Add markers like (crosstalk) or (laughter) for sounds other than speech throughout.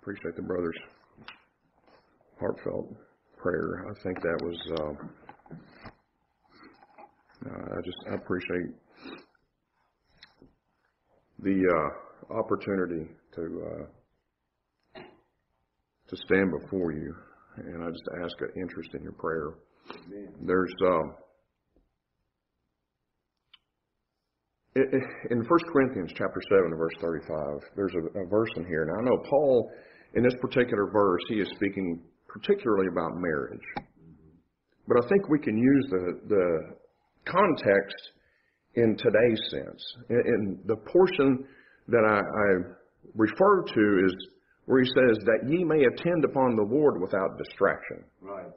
appreciate the brother's heartfelt prayer. I think that was. Uh, uh, I just I appreciate the uh, opportunity to uh, to stand before you, and I just ask an interest in your prayer. Amen. There's um, i- i- in 1 Corinthians chapter 7 verse 35, there's a, a verse in here. Now I know Paul, in this particular verse, he is speaking particularly about marriage. But I think we can use the, the context in today's sense. In, the portion that I, I refer to is where he says, that ye may attend upon the Lord without distraction. Right.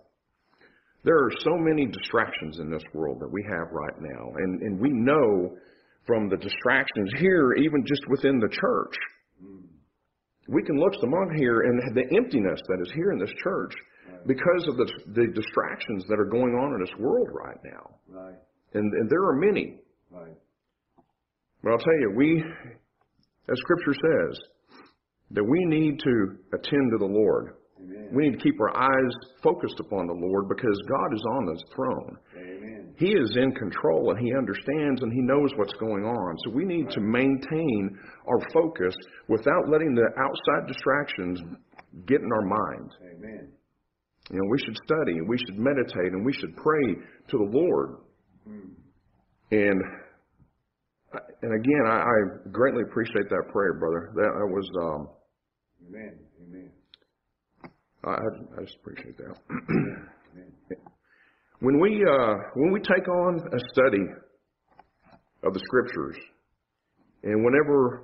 There are so many distractions in this world that we have right now. And, and we know from the distractions here, even just within the church, we can look among here and the emptiness that is here in this church because of the, the distractions that are going on in this world right now. Right. And, and there are many. Right. But I'll tell you, we, as Scripture says, that we need to attend to the Lord. Amen. We need to keep our eyes focused upon the Lord because God is on His throne. Amen. He is in control and He understands and He knows what's going on. So we need to maintain our focus without letting the outside distractions get in our mind. Amen. You know, we should study, and we should meditate, and we should pray to the Lord. And and again, I, I greatly appreciate that prayer, brother. That, that was um, Amen. Amen. I, I just appreciate that. Amen. When we uh, when we take on a study of the scriptures, and whenever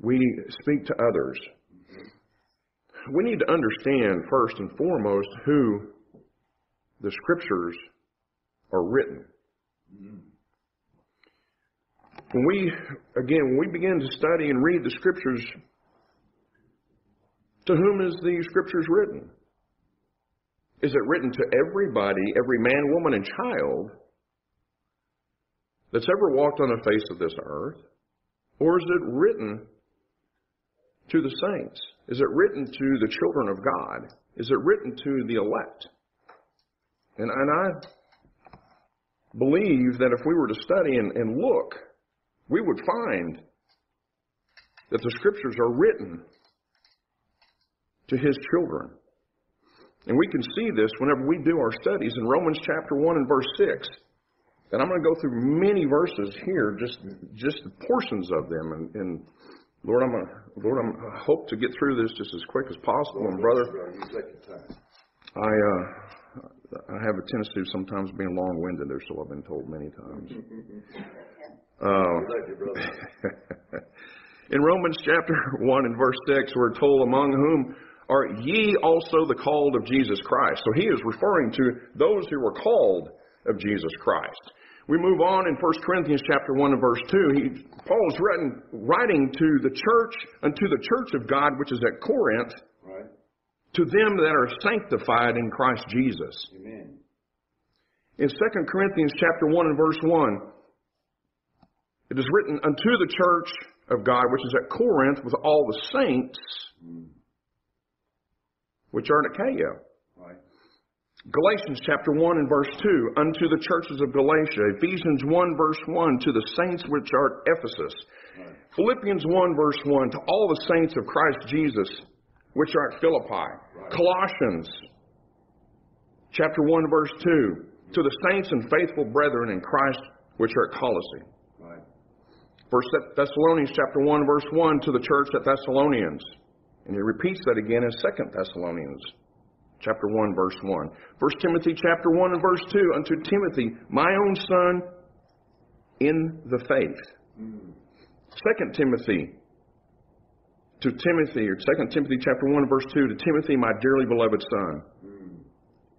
we speak to others, we need to understand first and foremost who the scriptures are written. When we again when we begin to study and read the scriptures, to whom is the scriptures written? Is it written to everybody, every man, woman, and child that's ever walked on the face of this earth? Or is it written to the saints? Is it written to the children of God? Is it written to the elect? And, and I believe that if we were to study and, and look, we would find that the scriptures are written to his children. And we can see this whenever we do our studies in Romans chapter 1 and verse 6. And I'm going to go through many verses here, just just portions of them. And, and Lord, I'm gonna, Lord, I'm, I hope to get through this just as quick as possible. And brother, Brother, take your time. I uh, I have a tendency of sometimes being long-winded, or so I've been told many times. (laughs) Uh, We love you, brother. in Romans chapter 1 and verse 6, we're told, Among whom are ye also the called of Jesus Christ. So he is referring to those who were called of Jesus Christ. We move on in 1 Corinthians chapter 1 and verse 2. He, Paul is writing, writing to the church, unto the church of God which is at Corinth, Right. to them that are sanctified in Christ Jesus. Amen. In 2 Corinthians chapter 1 and verse 1, it is written, Unto the church of God which is at Corinth with all the saints mm. Which are in Achaia. Right. Galatians chapter 1 and verse 2, unto the churches of Galatia. Ephesians 1 verse 1, to the saints which are at Ephesus. Right. Philippians 1 verse 1, to all the saints of Christ Jesus which are at Philippi. Colossians chapter 1 verse 2, to the saints and faithful brethren in Christ which are at Colossae. Right. First Thessalonians chapter 1 verse 1 to the church at Thessalonians. And he repeats that again in Second Thessalonians chapter 1 verse 1. First Timothy chapter 1 and verse 2 unto Timothy, my own son in the faith. Second Timothy to Timothy, or Second Timothy chapter 1 verse 2 to Timothy, my dearly beloved son.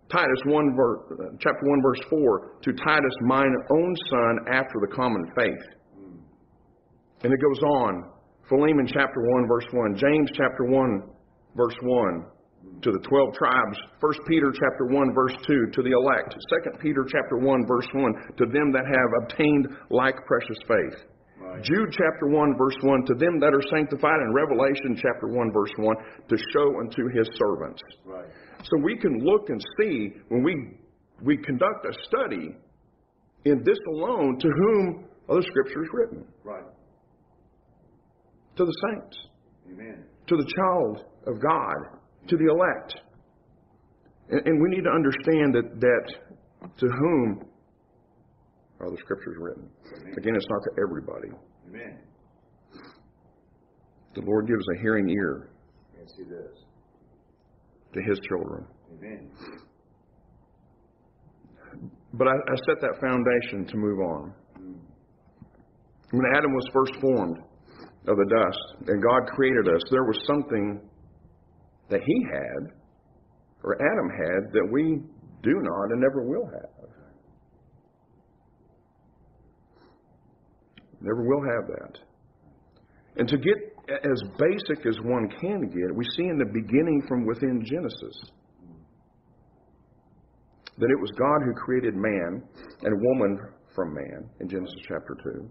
Titus 1 ver, chapter 1 verse 4 to Titus, mine own son after the common faith. And it goes on. Philemon chapter 1 verse 1, James chapter 1 verse 1 to the 12 tribes, 1 Peter chapter 1 verse 2 to the elect, 2 Peter chapter 1 verse 1 to them that have obtained like precious faith. Right. Jude chapter 1 verse 1, to them that are sanctified, and Revelation chapter 1 verse 1, to show unto his servants. Right. So we can look and see when we, we conduct a study in this alone to whom are the scriptures written? Right. To the saints, Amen. to the child of God, to the elect. And, and we need to understand that, that to whom are the scriptures written? Again, it's not to everybody. Amen. The Lord gives a hearing ear Yes, he does. to his children. Amen. But I, I set that foundation to move on. Mm. When Adam was first formed of the dust and God created us, there was something that he had, or Adam had, that we do not and never will have. Never will have that. And to get as basic as one can get, we see in the beginning from within Genesis that it was God who created man and woman from man in Genesis chapter 2.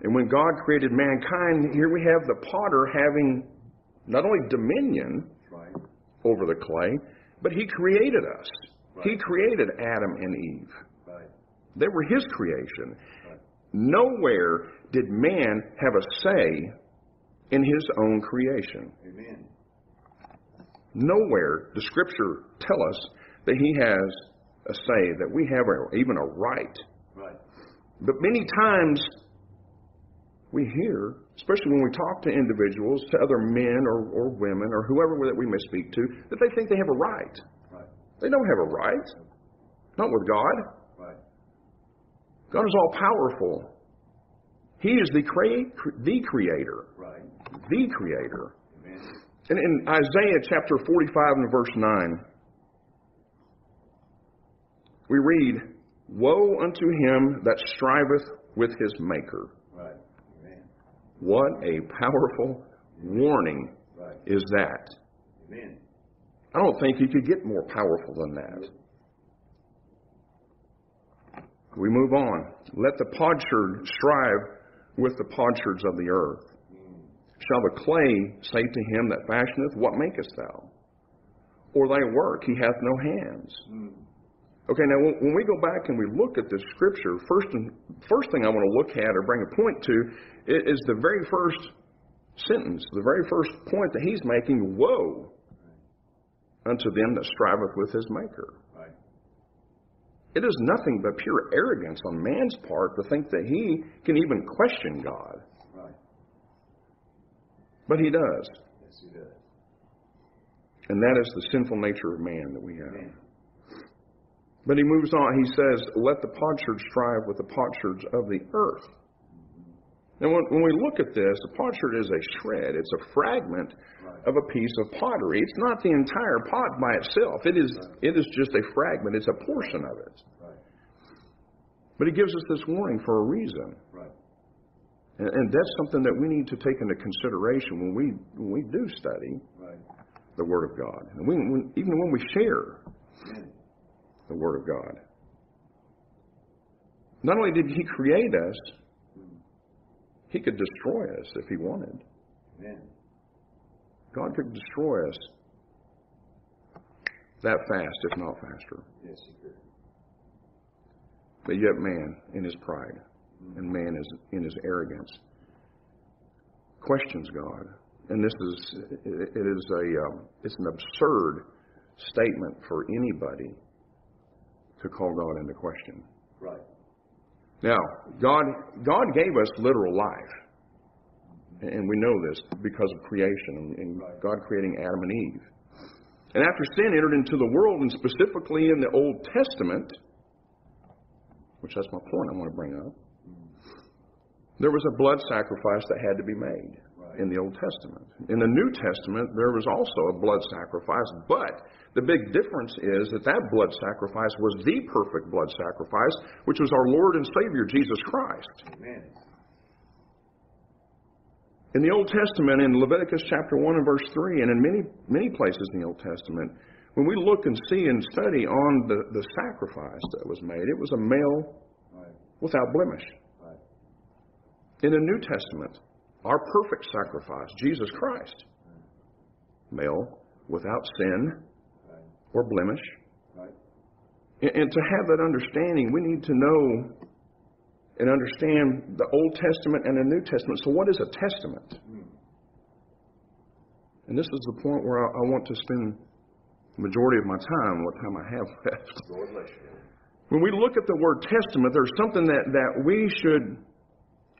Right. And when God created mankind, here we have the potter having not only dominion Right. over the clay, but he created us. He created Adam and Eve. Right. They were his creation. Right. Nowhere did man have a say in his own creation. Amen. Nowhere does Scripture tell us that he has a say, that we have a, even a right. Right. But many times we hear, especially when we talk to individuals, to other men or, or women or whoever that we may speak to, that they think they have a right. Right. They don't have a right. Not with God. Right. God is all powerful. He is the, crea- the creator. Right. The creator. Amen. And in Isaiah chapter 45 and verse 9, we read, Woe unto him that striveth with his maker. What a powerful warning Right. is that. Amen. I don't think you could get more powerful than that. We move on. Let the potsherd strive with the potsherds of the earth. Mm. Shall the clay say to him that fashioneth, What makest thou? Or thy work, he hath no hands. Mm. Okay, now when- we go back and we look at this scripture, first and first thing I want to look at or bring a point to is the very first sentence, the very first point that he's making. Woe unto them that striveth with his maker. Right. It is nothing but pure arrogance on man's part to think that he can even question God, Right. but he does, Yes, he does. and that is the sinful nature of man that we have. Amen. But he moves on. He says, Let the potsherds strive with the potsherds of the earth. And when, when we look at this, a potsherd is a shred, it's a fragment of a piece of pottery. It's not the entire pot by itself, it is, it is just a fragment, it's a portion of it. But he gives us this warning for a reason. And, and that's something that we need to take into consideration when we, when we do study the Word of God. And we, when, even when we share the Word of God. Not only did He create us. He could destroy us if He wanted. Amen. God could destroy us that fast, if not faster. Yes, he could. But yet, man, in his pride, and man is in his arrogance, questions God. And this is it is a um, it's an absurd statement for anybody to call God into question. Right. Now, God God gave us literal life. And we know this because of creation and- God creating Adam and Eve. And after sin entered into the world, and specifically in the Old Testament, which that's my point I want to bring up, there was a blood sacrifice that had to be made in the Old Testament. In the New Testament, there was also a blood sacrifice, but the big difference is that that blood sacrifice was the perfect blood sacrifice, which was our Lord and Savior, Jesus Christ. Amen. In the Old Testament, in Leviticus chapter 1 and verse 3, and in many, many places in the Old Testament, when we look and see and study on the, the sacrifice that was made, it was a male Right. without blemish. Right. In the New Testament, our perfect sacrifice, Jesus Christ, male, without sin. Or blemish. Right. And and to have that understanding, we need to know and understand the Old Testament and the New Testament. So, what is a testament? Mm. And this is the point where I, I want to spend the majority of my time, what time I have left. Lord bless you. When we look at the word testament, there's something that, that we should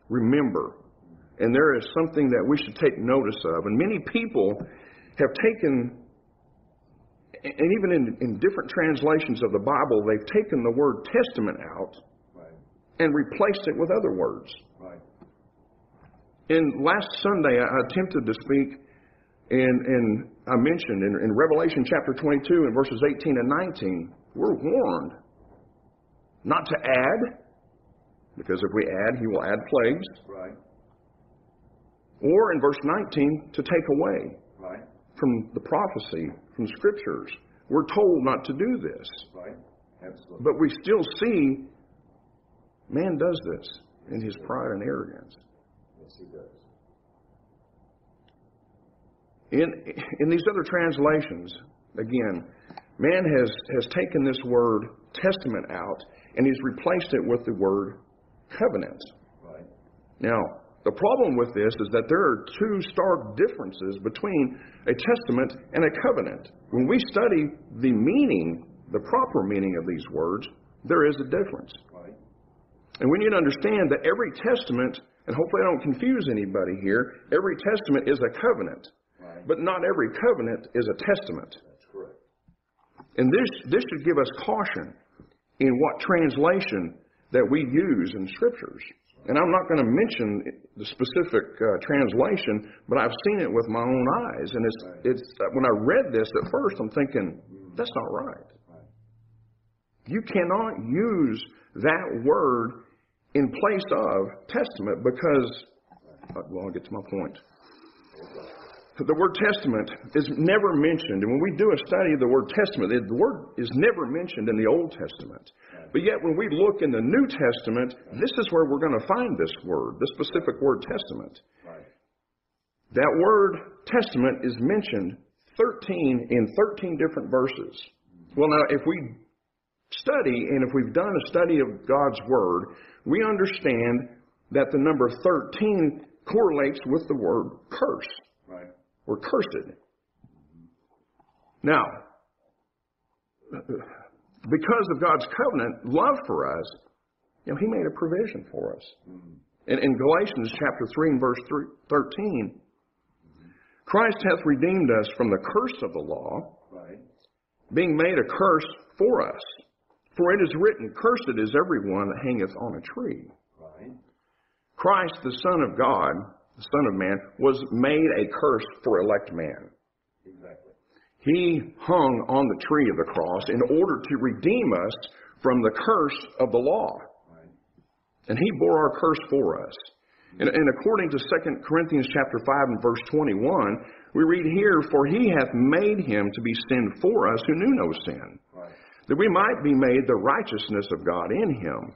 remember. And there is something that we should take notice of. And many people have taken, and even in, in different translations of the Bible, they've taken the word testament out Right. and replaced it with other words. Right. And last Sunday, I attempted to speak, and, and I mentioned in, in Revelation chapter 22 and verses 18 and 19, we're warned not to add, because if we add, he will add plagues, Right. or in verse 19, to take away Right. from the prophecy, from scriptures. We're told not to do this. Right. Absolutely. But we still see man does this in his pride and arrogance. Yes, he does. In, in these other translations, again, man has, has taken this word testament out and he's replaced it with the word covenant. Right. Now, the problem with this is that there are two stark differences between a testament and a covenant. When we study the meaning, the proper meaning of these words, there is a difference. Right. And we need to understand that every testament, and hopefully I don't confuse anybody here, every testament is a covenant. Right. But not every covenant is a testament. That's correct. And this, this should give us caution in what translation that we use in scriptures. And I'm not going to mention the specific uh, translation, but I've seen it with my own eyes. And it's, it's uh, when I read this at first, I'm thinking, that's not right. Right. You cannot use that word in place of testament because, uh, well, I'll get to my point. The word testament is never mentioned, and when we do a study of the word testament, the word is never mentioned in the Old Testament. But yet, when we look in the New Testament, this is where we're going to find this word, the specific word testament. Right. That word testament is mentioned 13 in 13 different verses. Well, now, if we study and if we've done a study of God's word, we understand that the number 13 correlates with the word curse Or cursed. Now, because of God's covenant love for us, you know, He made a provision for us. In, in Galatians chapter 3 and verse 3, 13, Christ hath redeemed us from the curse of the law, Right. being made a curse for us. For it is written, Cursed is everyone that hangeth on a tree. Right. Christ, the Son of God, the Son of Man, was made a curse for elect man. Exactly. He hung on the tree of the cross in order to redeem us from the curse of the law. Right. And he bore our curse for us. And, and according to 2 Corinthians chapter 5 and verse 21, we read here, For he hath made him to be sin for us who knew no sin, Right. that we might be made the righteousness of God in him.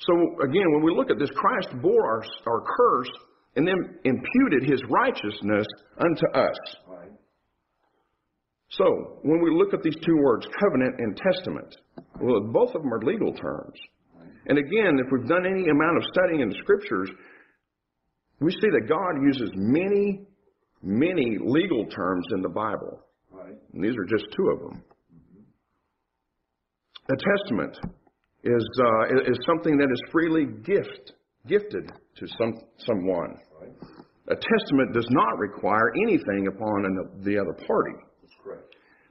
So again, when we look at this, Christ bore our, our curse and then imputed his righteousness unto us. Right. So, when we look at these two words, covenant and testament, well, both of them are legal terms. And again, if we've done any amount of studying in the scriptures, we see that God uses many, many legal terms in the Bible. Right. And these are just two of them. Mm-hmm. A testament is, uh, is something that is freely gift, gifted to some, someone. Right. A testament does not require anything upon an, the other party.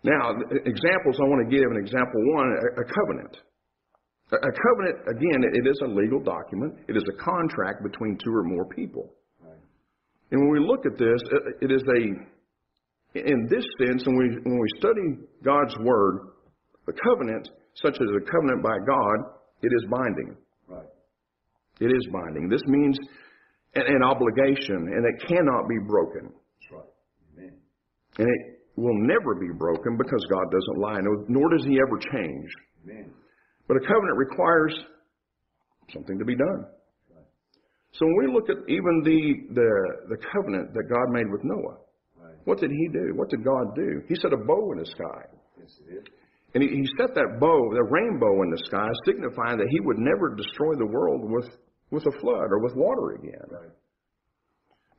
Now, examples I want to give an example one, a, a covenant. A, a covenant, again, it is a legal document. It is a contract between two or more people. Right. And when we look at this, it, it is a, in this sense, when we, when we study God's Word, a covenant, such as a covenant by God, it is binding. Right. It is binding. This means an, an obligation, and it cannot be broken. That's right. Amen. And it will never be broken because God doesn't lie, nor, nor does He ever change. Amen. But a covenant requires something to be done. Right. So when we look at even the, the, the covenant that God made with Noah, Right. what did he do? What did God do? He set a bow in the sky. Yes, it is. And he, he set that bow, that rainbow in the sky, signifying that he would never destroy the world with, with a flood or with water again. Right.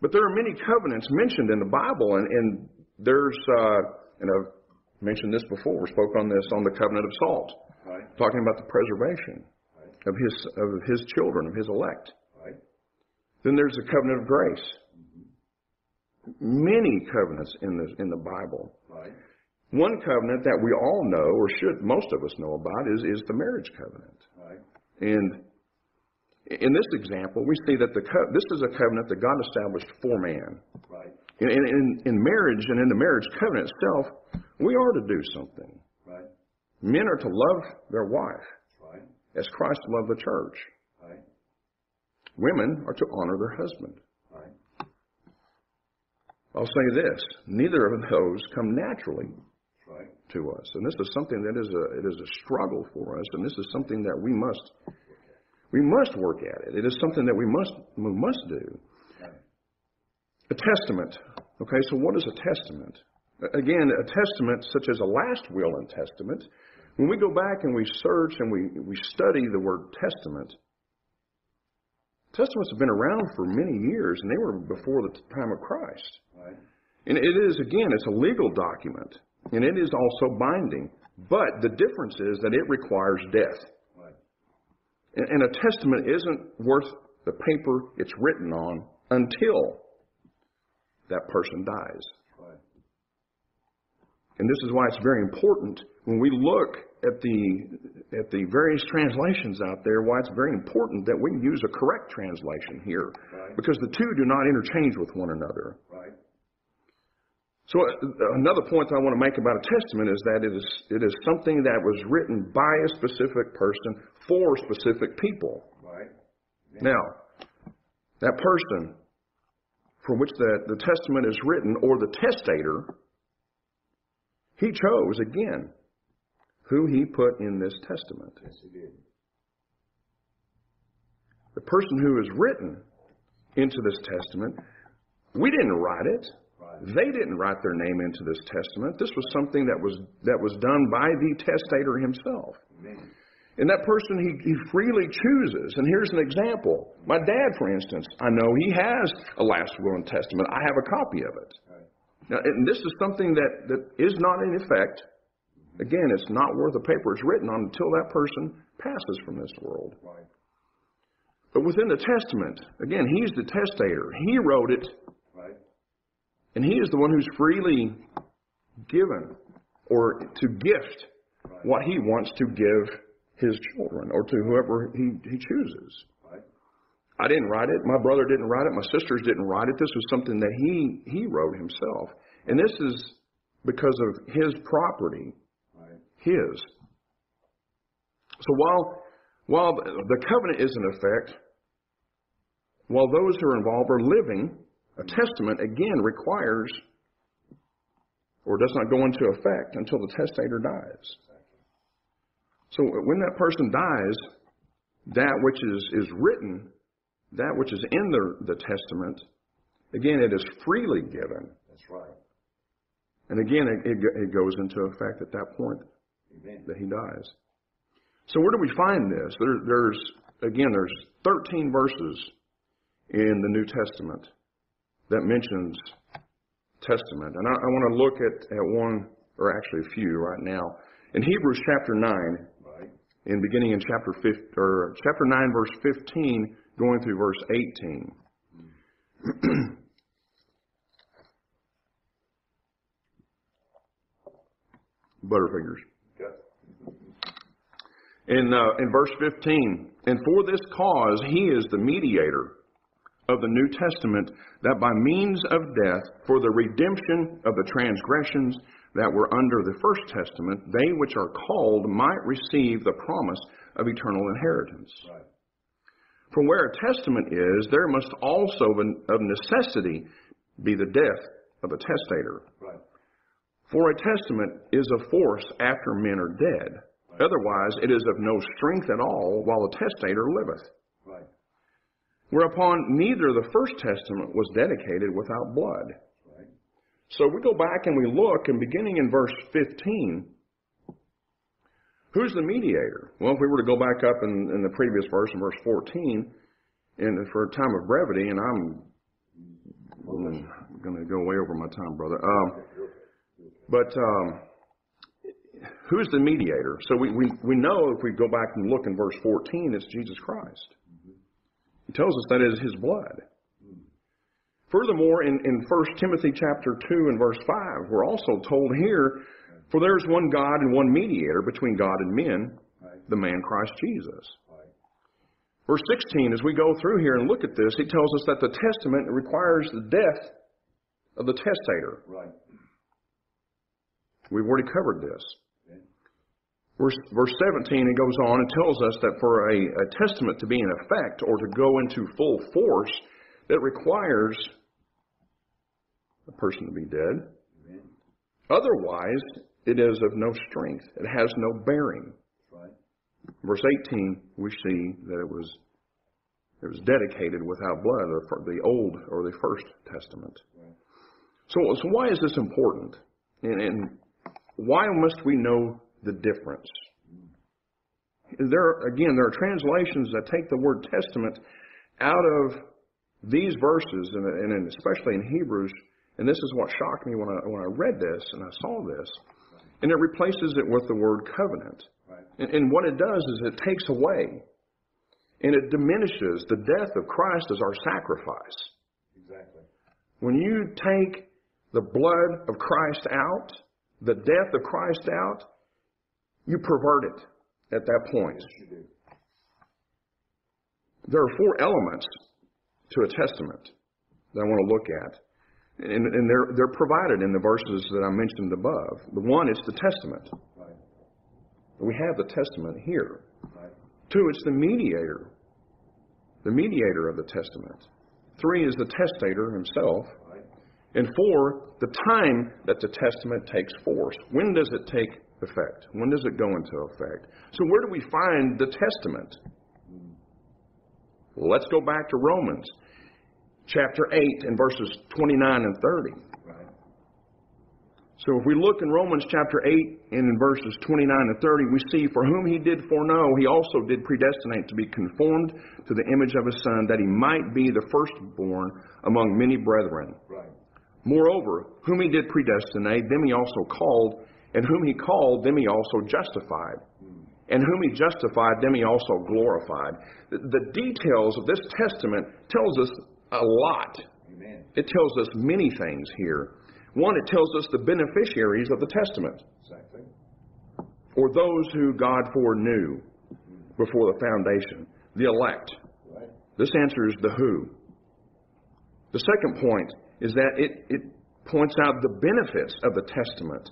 But there are many covenants mentioned in the Bible, and, and there's, uh, and I've mentioned this before, we spoke on this on the covenant of salt, Right. talking about the preservation Right. of his, of his children, of his elect. Right. Then there's the covenant of grace. Many covenants in the, in the Bible. One covenant that we all know, or should most of us know about, is, is the marriage covenant. Right. And in this example, we see that the co- this is a covenant that God established for man. Right. In, in, in marriage and in the marriage covenant itself, we are to do something. Right. Men are to love their wife Right. as Christ loved the church. Right. Women are to honor their husband. Right. I'll say this: neither of those come naturally. To us, and this is something that is a it is a struggle for us, and this is something that we must we must work at it. It is something that we must we must do. A testament. Okay, so what is a testament? Again, a testament such as a last will and testament. When we go back and we search and we, we study the word testament, testaments have been around for many years, and they were before the time of Christ. Right. And it is, again, it's a legal document, and it is also binding. But the difference is that it requires death. Right. And a testament isn't worth the paper it's written on until that person dies. Right. And this is why it's very important when we look at the at the various translations out there, why it's very important that we use a correct translation here. Right. Because the two do not interchange with one another. Right. So uh, another point I want to make about a testament is that it is it is something that was written by a specific person for specific people. Right. Now, that person for which the, the testament is written, or the testator, he chose again who he put in this testament. Yes, it did. The person who is written into this testament, we didn't write it. They didn't write their name into this testament. This was something that was that was done by the testator himself. Amen. And that person, he, he freely chooses. And here's an example. My dad, for instance, I know he has a last will and testament. I have a copy of it. Right. Now, and this is something that, that is not in effect. Again, it's not worth the paper it's written on until that person passes from this world. Right. But within the testament, again, he's the testator. He wrote it. And he is the one who's freely given or to gift what he wants to give his children or to whoever he, he chooses. I didn't write it. My brother didn't write it. My sisters didn't write it. This was something that he he wrote himself, and this is because of his property, his. So while while the covenant is in effect, while those who are involved are living, a testament again requires or does not go into effect until the testator dies. So when that person dies, that which is, is written, that which is in the, the testament, again, it is freely given. That's right. And again, it, it, it goes into effect at that point Amen. that he dies. So where do we find this? There, there's, again, there's 13 verses in the New Testament that mentions testament. And I, I want to look at, at one, or actually a few right now. In Hebrews chapter 9, Right. in beginning in chapter 5, or chapter 9, verse 15, going through verse 18. (clears throat) Butterfingers. Good. In, uh, in verse 15, and for this cause he is the mediator of the New Testament, that by means of death, for the redemption of the transgressions that were under the first testament, they which are called might receive the promise of eternal inheritance. Right. For where a testament is, there must also of necessity be the death of the testator. Right. For a testament is of force after men are dead. Otherwise, it is of no strength at all while the testator liveth. Whereupon neither the first testament was dedicated without blood. So we go back and we look, and beginning in verse 15, who's the mediator? Well, if we were to go back up in, in the previous verse, in verse 14, and for a time of brevity, and I'm going to go way over my time, brother. Um, but um, who's the mediator? So we, we, we know if we go back and look in verse 14, it's Jesus Christ. He tells us that is his blood. Furthermore, in, in 1 Timothy chapter 2 and verse 5, we're also told here, For there is one God and one mediator between God and men, the man Christ Jesus. Verse 16, as we go through here and look at this, he tells us that the testament requires the death of the testator. Right. We've already covered this. Verse, verse 17, it goes on and tells us that for a, a testament to be in effect or to go into full force, it requires a person to be dead. Amen. Otherwise, it is of no strength. It has no bearing. Right. Verse 18, we see that it was it was dedicated without blood, the Old or the First Testament. Right. So, so why is this important? And, and why must we know the difference? There, again, there are translations that take the word testament out of these verses, and, and especially in Hebrews. And this is what shocked me when I when I read this and I saw this, and it replaces it with the word covenant. Right. And, and what it does is it takes away and it diminishes the death of Christ as our sacrifice. Exactly. When you take the blood of Christ out, the death of Christ out, you pervert it at that point. Yes, you do. There are four elements to a testament that I want to look at. And, and they're, they're provided in the verses that I mentioned above. The one is the testament. Right. We have the testament here. Right. Two, it's the mediator, the mediator of the testament. Three is the testator himself. Right. And four, the time that the testament takes force. When does it take effect? When does it go into effect? So, where do we find the testament? Well, let's go back to Romans chapter 8 and verses 29 and 30. Right. So if we look in Romans chapter 8 and in verses 29 and 30, we see, For whom he did foreknow, he also did predestinate to be conformed to the image of his Son, that he might be the firstborn among many brethren. Right. Moreover, whom he did predestinate, them he also called, and whom he called, them he also justified. And whom he justified, them he also glorified. The, the details of this testament tells us a lot. Amen. It tells us many things here. One, it tells us the beneficiaries of the testament, Exactly. or those who God foreknew before the foundation, the elect. Right. This answers the who. The second point is that it, it points out the benefits of the testament.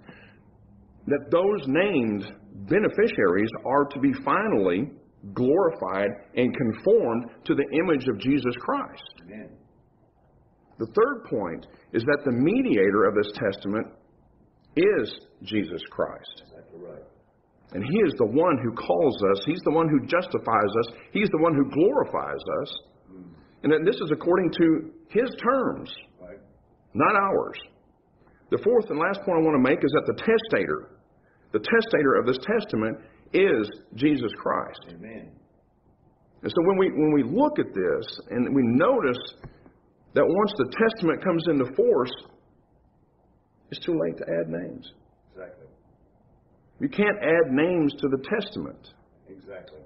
That those named beneficiaries are to be finally glorified and conformed to the image of Jesus Christ. Amen. The third point is that the mediator of this testament is Jesus Christ. Exactly right. And He is the one who calls us, He's the one who justifies us, He's the one who glorifies us. Hmm. And this is according to His terms, Right. not ours. The fourth and last point I want to make is that the testator, the testator of this testament is Jesus Christ. Amen. And so when we when we look at this and we notice that once the testament comes into force, it's too late to add names. Exactly. You can't add names to the testament. Exactly.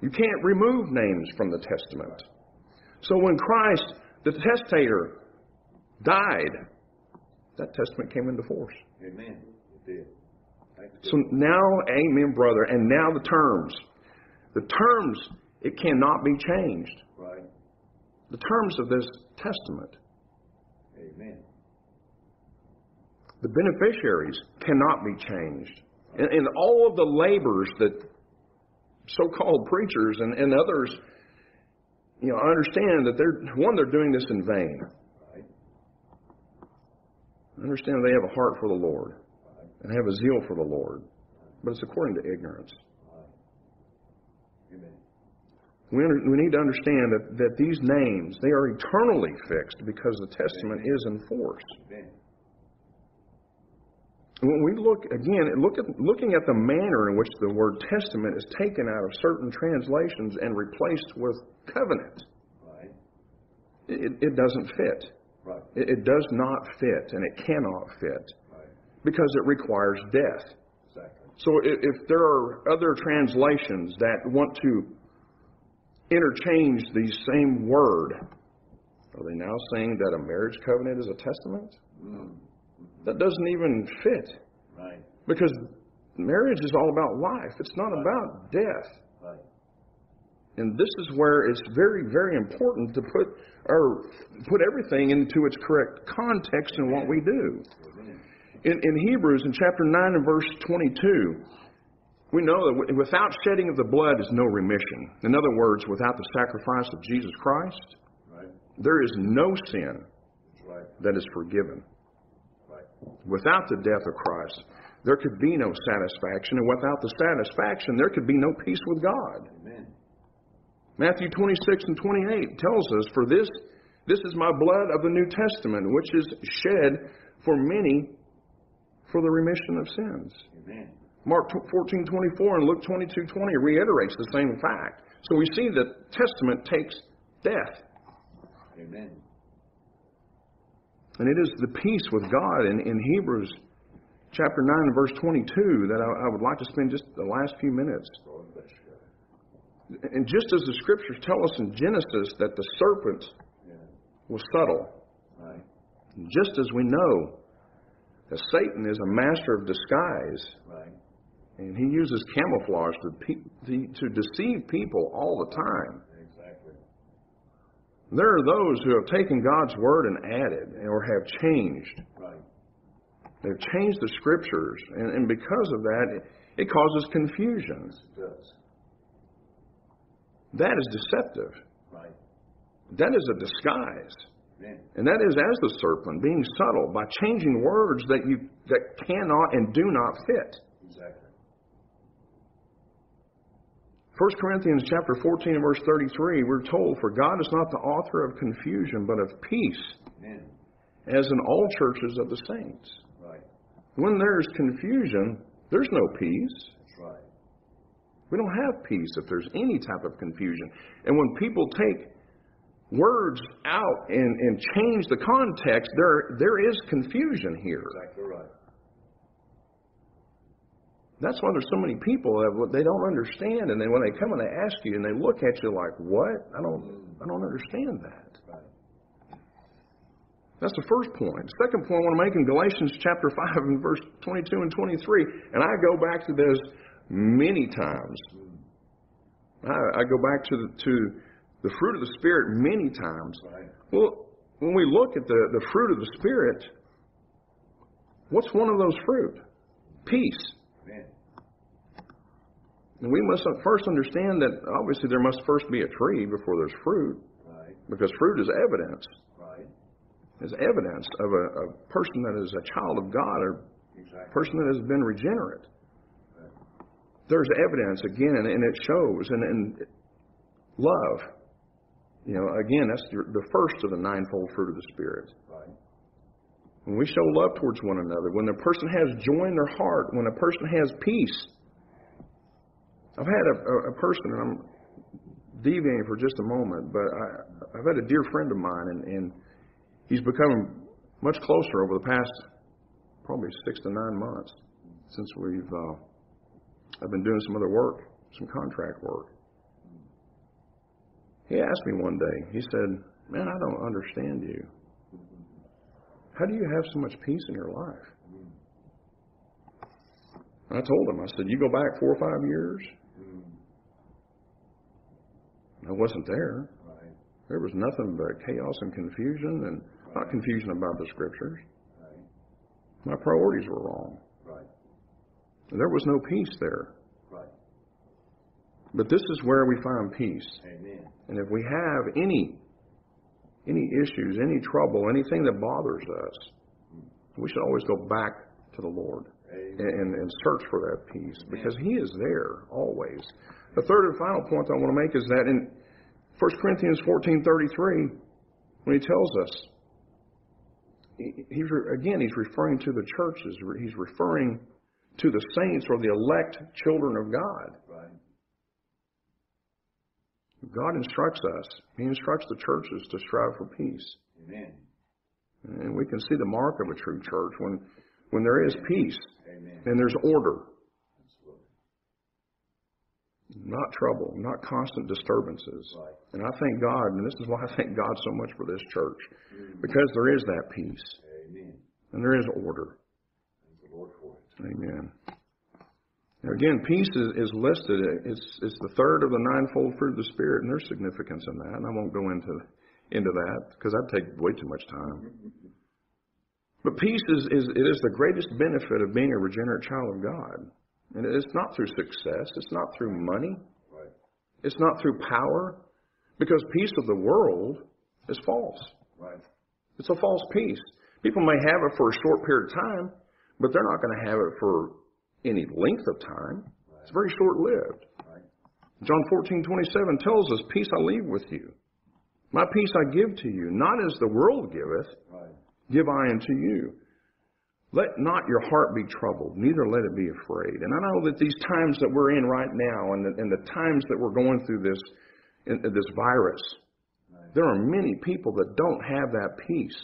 You can't remove names from the testament. So when Christ, the testator, died, that testament came into force. Amen. It did. So now, amen, brother, and now the terms. The terms, it cannot be changed. Right. The terms of this testament. Amen. The beneficiaries cannot be changed. And, and all of the labors that so called preachers and, and others, you know, understand that they're, one, they're doing this in vain. Right. Understand they have a heart for the Lord Right. And have a zeal for the Lord, but it's according to ignorance. We, under, we need to understand that, that these names, they are eternally fixed because the testament is in force. When we look again, look at, looking at the manner in which the word testament is taken out of certain translations and replaced with covenant, Right. it, it doesn't fit. Right. It, it does not fit, and it cannot fit. Because it requires death. Exactly. So if, if there are other translations that want to interchange the same word, are they now saying that a marriage covenant is a testament? Mm. That doesn't even fit Right. because marriage is all about life. It's not about death. Right. And this is where it's very, very important to put or put everything into its correct context in what we do. Amen. In, in Hebrews, in chapter 9 and verse 22, we know that without shedding of the blood is no remission. In other words, without the sacrifice of Jesus Christ, Right. there is no sin right. that is forgiven. Right. Without the death of Christ, there could be no satisfaction, and without the satisfaction, there could be no peace with God. Amen. Matthew 26 and 28 tells us, For this, this is my blood of the New Testament, which is shed for many for the remission of sins. Amen. Mark 14, 24 and Luke 22, 20 reiterates the same fact. So we see that testament takes death. Amen. And it is the peace with God in, in Hebrews chapter 9 and verse 22 that I, I would like to spend just the last few minutes. Lord bless you. And just as the scriptures tell us in Genesis that the serpent Yeah. was subtle, Right. just as we know Satan is a master of disguise, Right. and he uses camouflage to, pe- to, to deceive people all the time. Exactly. There are those who have taken God's word and added or have changed. Right. They've changed the scriptures, and, and because of that, it, it causes confusion. It does. That is deceptive. Right. That is a disguise. And that is as the serpent, being subtle by changing words that you that cannot and do not fit. Exactly. 1 Corinthians chapter 14 and verse 33, we're told, For God is not the author of confusion, but of peace, Amen. as in all churches of the saints. Right. When there's confusion, there's no peace. That's right. We don't have peace if there's any type of confusion. And when people take words out and, and change the context, there, there is confusion here. Exactly right. That's why there's so many people that they don't understand, and then when they come and they ask you and they look at you like, "What? I don't, I don't understand that." Right. That's the first point. The second point I want to make in Galatians chapter five and verse twenty-two and twenty-three, and I go back to this many times. Mm. I, I go back to the, to the fruit of the spirit many times. Right. Well, when we look at the, the fruit of the spirit, what's one of those fruit? Peace. Amen. And we must first understand that obviously there must first be a tree before there's fruit, Right. because fruit is evidence, Right. is evidence of a, a person that is a child of God or a Exactly. person that has been regenerate. Right. There's evidence again, and it shows, and, and love. You know, again, that's the first of the ninefold fruit of the Spirit. Right. When we show love towards one another, when a person has joy in their heart, when a person has peace. I've had a, a, a person, and I'm deviating for just a moment, but I, I've had a dear friend of mine, and, and he's become much closer over the past probably six to nine months since we've uh, I've been doing some other work, some contract work. He asked me one day. He said, "Man, I don't understand you. How do you have so much peace in your life?" And I told him, I said, "You go back four or five years. I wasn't there. There was nothing but chaos and confusion, and not confusion about the scriptures. My priorities were wrong. There was no peace there. But this is where we find peace. Amen. And if we have any any issues, any trouble, anything that bothers us, we should always go back to the Lord. and, and search for that peace because He is there always. The third and final point I want to make is that in 1 Corinthians 14:33, when he tells us, he- he's again he's referring to the churches. He's referring to the saints or the elect children of God. God instructs us. He instructs the churches to strive for peace. Amen. And we can see the mark of a true church when, when there is peace Amen. and there's order, Absolutely. not trouble, not constant disturbances. Right. And I thank God, and this is why I thank God so much for this church, mm-hmm. because there is that peace Amen. and there is order. Thank the Lord for it. Amen. Now again, peace is, is listed. It's it's the third of the ninefold fruit of the Spirit, and there's significance in that. And I won't go into into that because I'd take way too much time. But peace is, is it is the greatest benefit of being a regenerate child of God. And it's not through success. It's not through money. Right. It's not through power. Because peace of the world is false. Right. It's a false peace. People may have it for a short period of time, but they're not going to have it for any length of time. It's very short lived. John 14, 27 tells us, Peace I leave with you. My peace I give to you, not as the world giveth, give I unto you. Let not your heart be troubled, neither let it be afraid. And I know that these times that we're in right now, and the, and the times that we're going through this, in- this virus, there are many people that don't have that peace.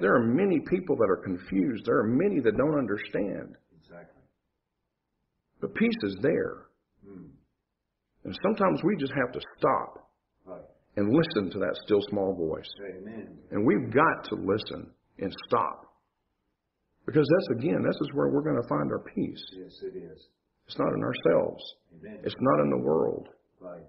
There are many people that are confused. There are many that don't understand. But peace is there. Mm. And sometimes we just have to stop Right. and listen to that still small voice. Amen. And we've got to listen and stop. Because that's, again, this is where we're going to find our peace. Yes, it is. It's not in ourselves, Amen. it's not in the world. Right.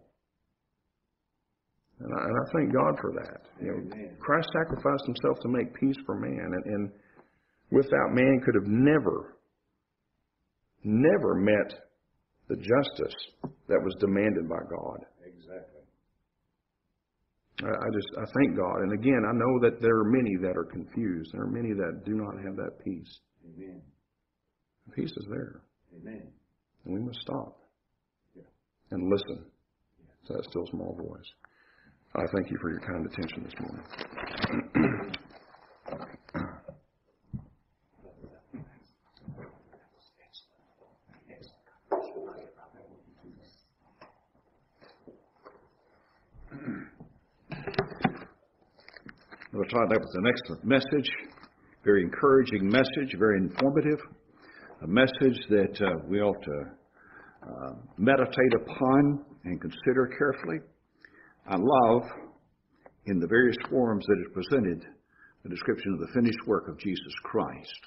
And I, and I thank God for that. You know, Christ sacrificed himself to make peace for man. And, and without man could have never, never met the justice that was demanded by God. Exactly. I, just, I thank God. And again, I know that there are many that are confused. There are many that do not have that peace. Amen. Peace is there. Amen. And we must stop Yeah. and listen to that still small voice. I thank you for your kind attention this morning. (clears throat) Todd, that was an excellent message, very encouraging message, very informative, a message that uh, we ought to uh, meditate upon and consider carefully. I love, in the various forms that it presented, the description of the finished work of Jesus Christ.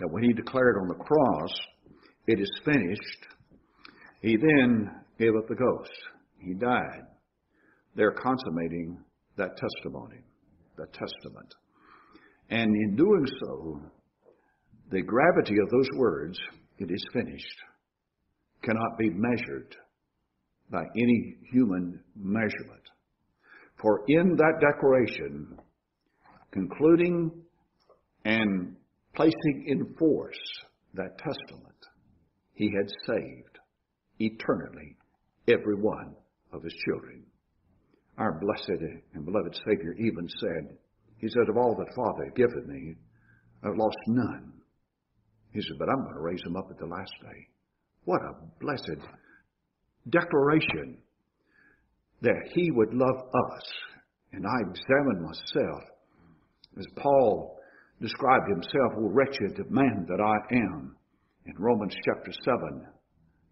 That when he declared on the cross, it is finished, he then gave up the ghost. He died. They're consummating that testimony the Testament. And in doing so, the gravity of those words, it is finished, cannot be measured by any human measurement. For in that declaration, concluding and placing in force that testament, he had saved eternally every one of his children our blessed and beloved Savior even said, He said, Of all that Father had given me, I've lost none. He said, But I'm going to raise them up at the last day. What a blessed declaration that He would love us. And I examine myself as Paul described himself, O wretched man that I am, in Romans chapter 7.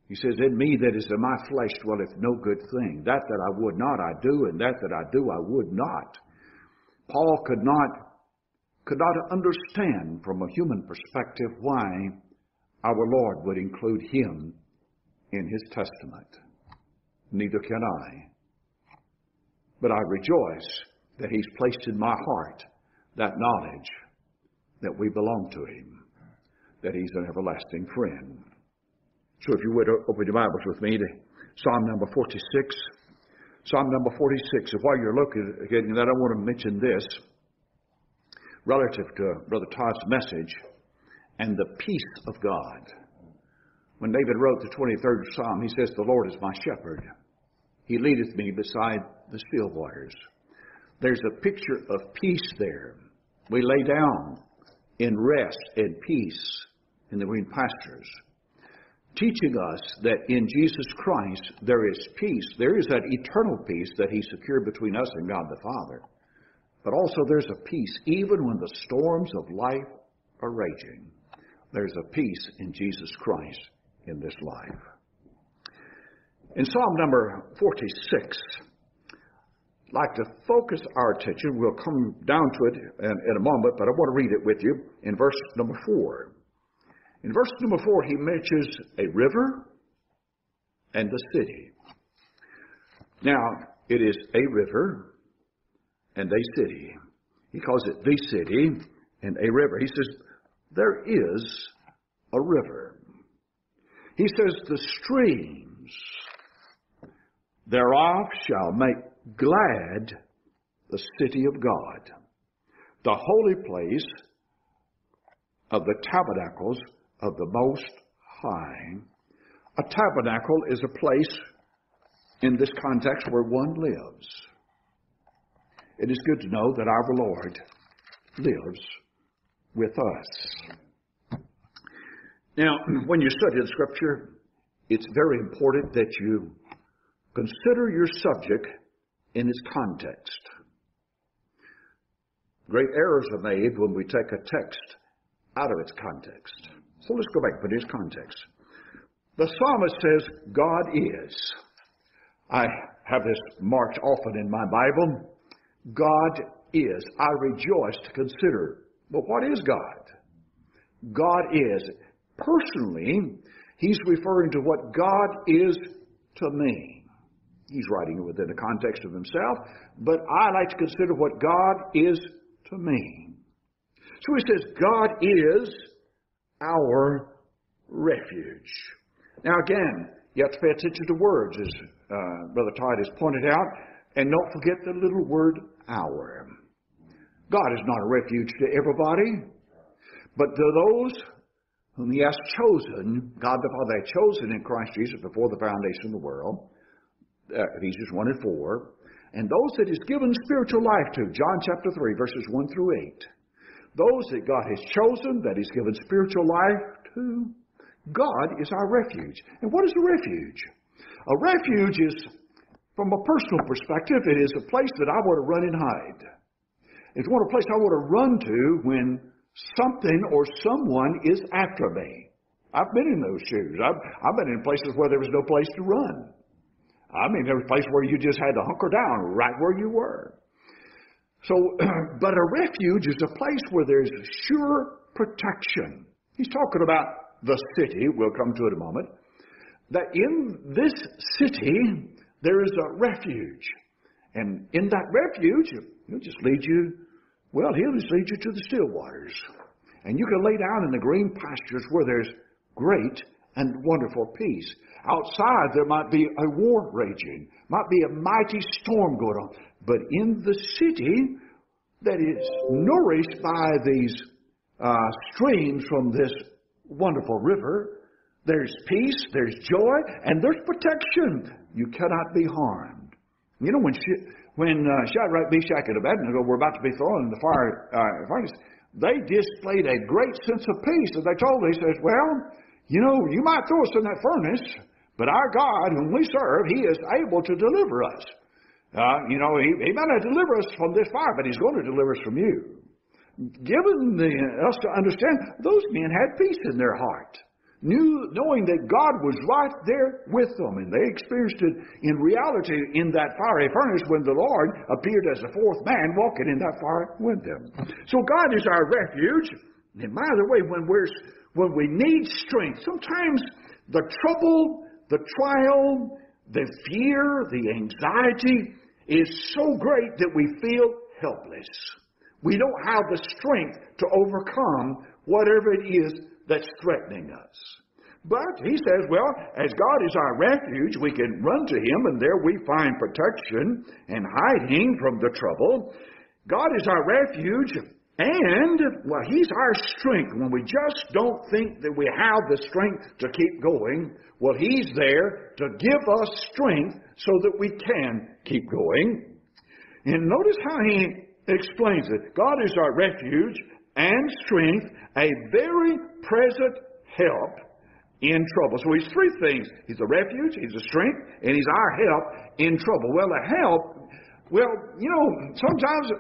He says, In me that is in my flesh dwelleth no good thing. That that I would not I do, and that that I do I would not. Paul could not could not understand from a human perspective why our Lord would include him in his testament. Neither can I. But I rejoice that he's placed in my heart that knowledge that we belong to him, that he's an everlasting friend. So if you would open your Bibles with me to Psalm number 46. Psalm number 46. And while you're looking at that, I want to mention this relative to Brother Todd's message and the peace of God. When David wrote the 23rd Psalm, he says, The Lord is my shepherd. He leadeth me beside the still waters. There's a picture of peace there. We lay down in rest and peace in the green pastures, teaching us that in Jesus Christ there is peace. There is that eternal peace that He secured between us and God the Father. But also there's a peace even when the storms of life are raging. There's a peace in Jesus Christ in this life. In Psalm number 46, I'd like to focus our attention. We'll come down to it in, in a moment, but I want to read it with you in verse number 4. In verse number 4, he mentions a river and the city. Now, it is a river and a city. He calls it the city and a river. He says, There is a river. He says, The streams thereof shall make glad the city of God, the holy place of the tabernacles of the Most High. A tabernacle is a place in this context where one lives. It is good to know that our Lord lives with us. Now, (clears throat) when you study the Scripture, it's very important that you consider your subject in its context. Great errors are made when we take a text out of its context. So let's go back to its context. The psalmist says, God is. I have this marked often in my Bible. God is. I rejoice to consider. But what is God? God is. Personally, he's referring to what God is to me. He's writing it within the context of himself, but I like to consider what God is to me. So he says, God is our refuge. Now, again, you have to pay attention to words, as uh, Brother has pointed out, and don't forget the little word our. God is not a refuge to everybody, but to those whom He has chosen, God the Father had chosen in Christ Jesus before the foundation of the world, uh, Ephesians 1 and 4, and those that He's given spiritual life to, John chapter 3, verses 1 through 8. Those that God has chosen, that He's given spiritual life to, God is our refuge. And what is a refuge? A refuge is, from a personal perspective, it is a place that I want to run and hide. It's one a place I want to run to when something or someone is after me. I've been in those shoes. I've, I've been in places where there was no place to run. I mean, there was a place where you just had to hunker down right where you were. So, (clears throat) but a refuge is a place where there's sure protection. He's talking about the city, we'll come to it in a moment, that in this city there is a refuge. And in that refuge, he'll just lead you, well, he'll just lead you to the still waters. And you can lay down in the green pastures where there's great and wonderful peace. Outside there might be a war raging, might be a mighty storm going on. But in the city that is nourished by these uh, streams from this wonderful river, there's peace, there's joy, and there's protection. You cannot be harmed. You know, when, she, when uh, Shadrach, Meshach, and Abednego were about to be thrown in the fire uh, furnace, they displayed a great sense of peace. And they told, he says, well, you know, you might throw us in that furnace, but our God, whom we serve, He is able to deliver us. Uh, you know, he, he may not deliver us from this fire, but He's going to deliver us from you. Given the, us to understand, those men had peace in their heart, knew, knowing that God was right there with them, and they experienced it in reality in that fiery furnace when the Lord appeared as a fourth man walking in that fire with them. So God is our refuge. And by the way, when we're when we need strength, sometimes the trouble, the trial, the fear, the anxiety is so great that we feel helpless. We don't have the strength to overcome whatever it is that's threatening us. But he says, well, as God is our refuge, we can run to him, and there we find protection and hiding from the trouble. God is our refuge, And, well, He's our strength. When we just don't think that we have the strength to keep going, well, He's there to give us strength so that we can keep going. And notice how He explains it God is our refuge and strength, a very present help in trouble. So He's three things He's a refuge, He's a strength, and He's our help in trouble. Well, the help, well, you know, sometimes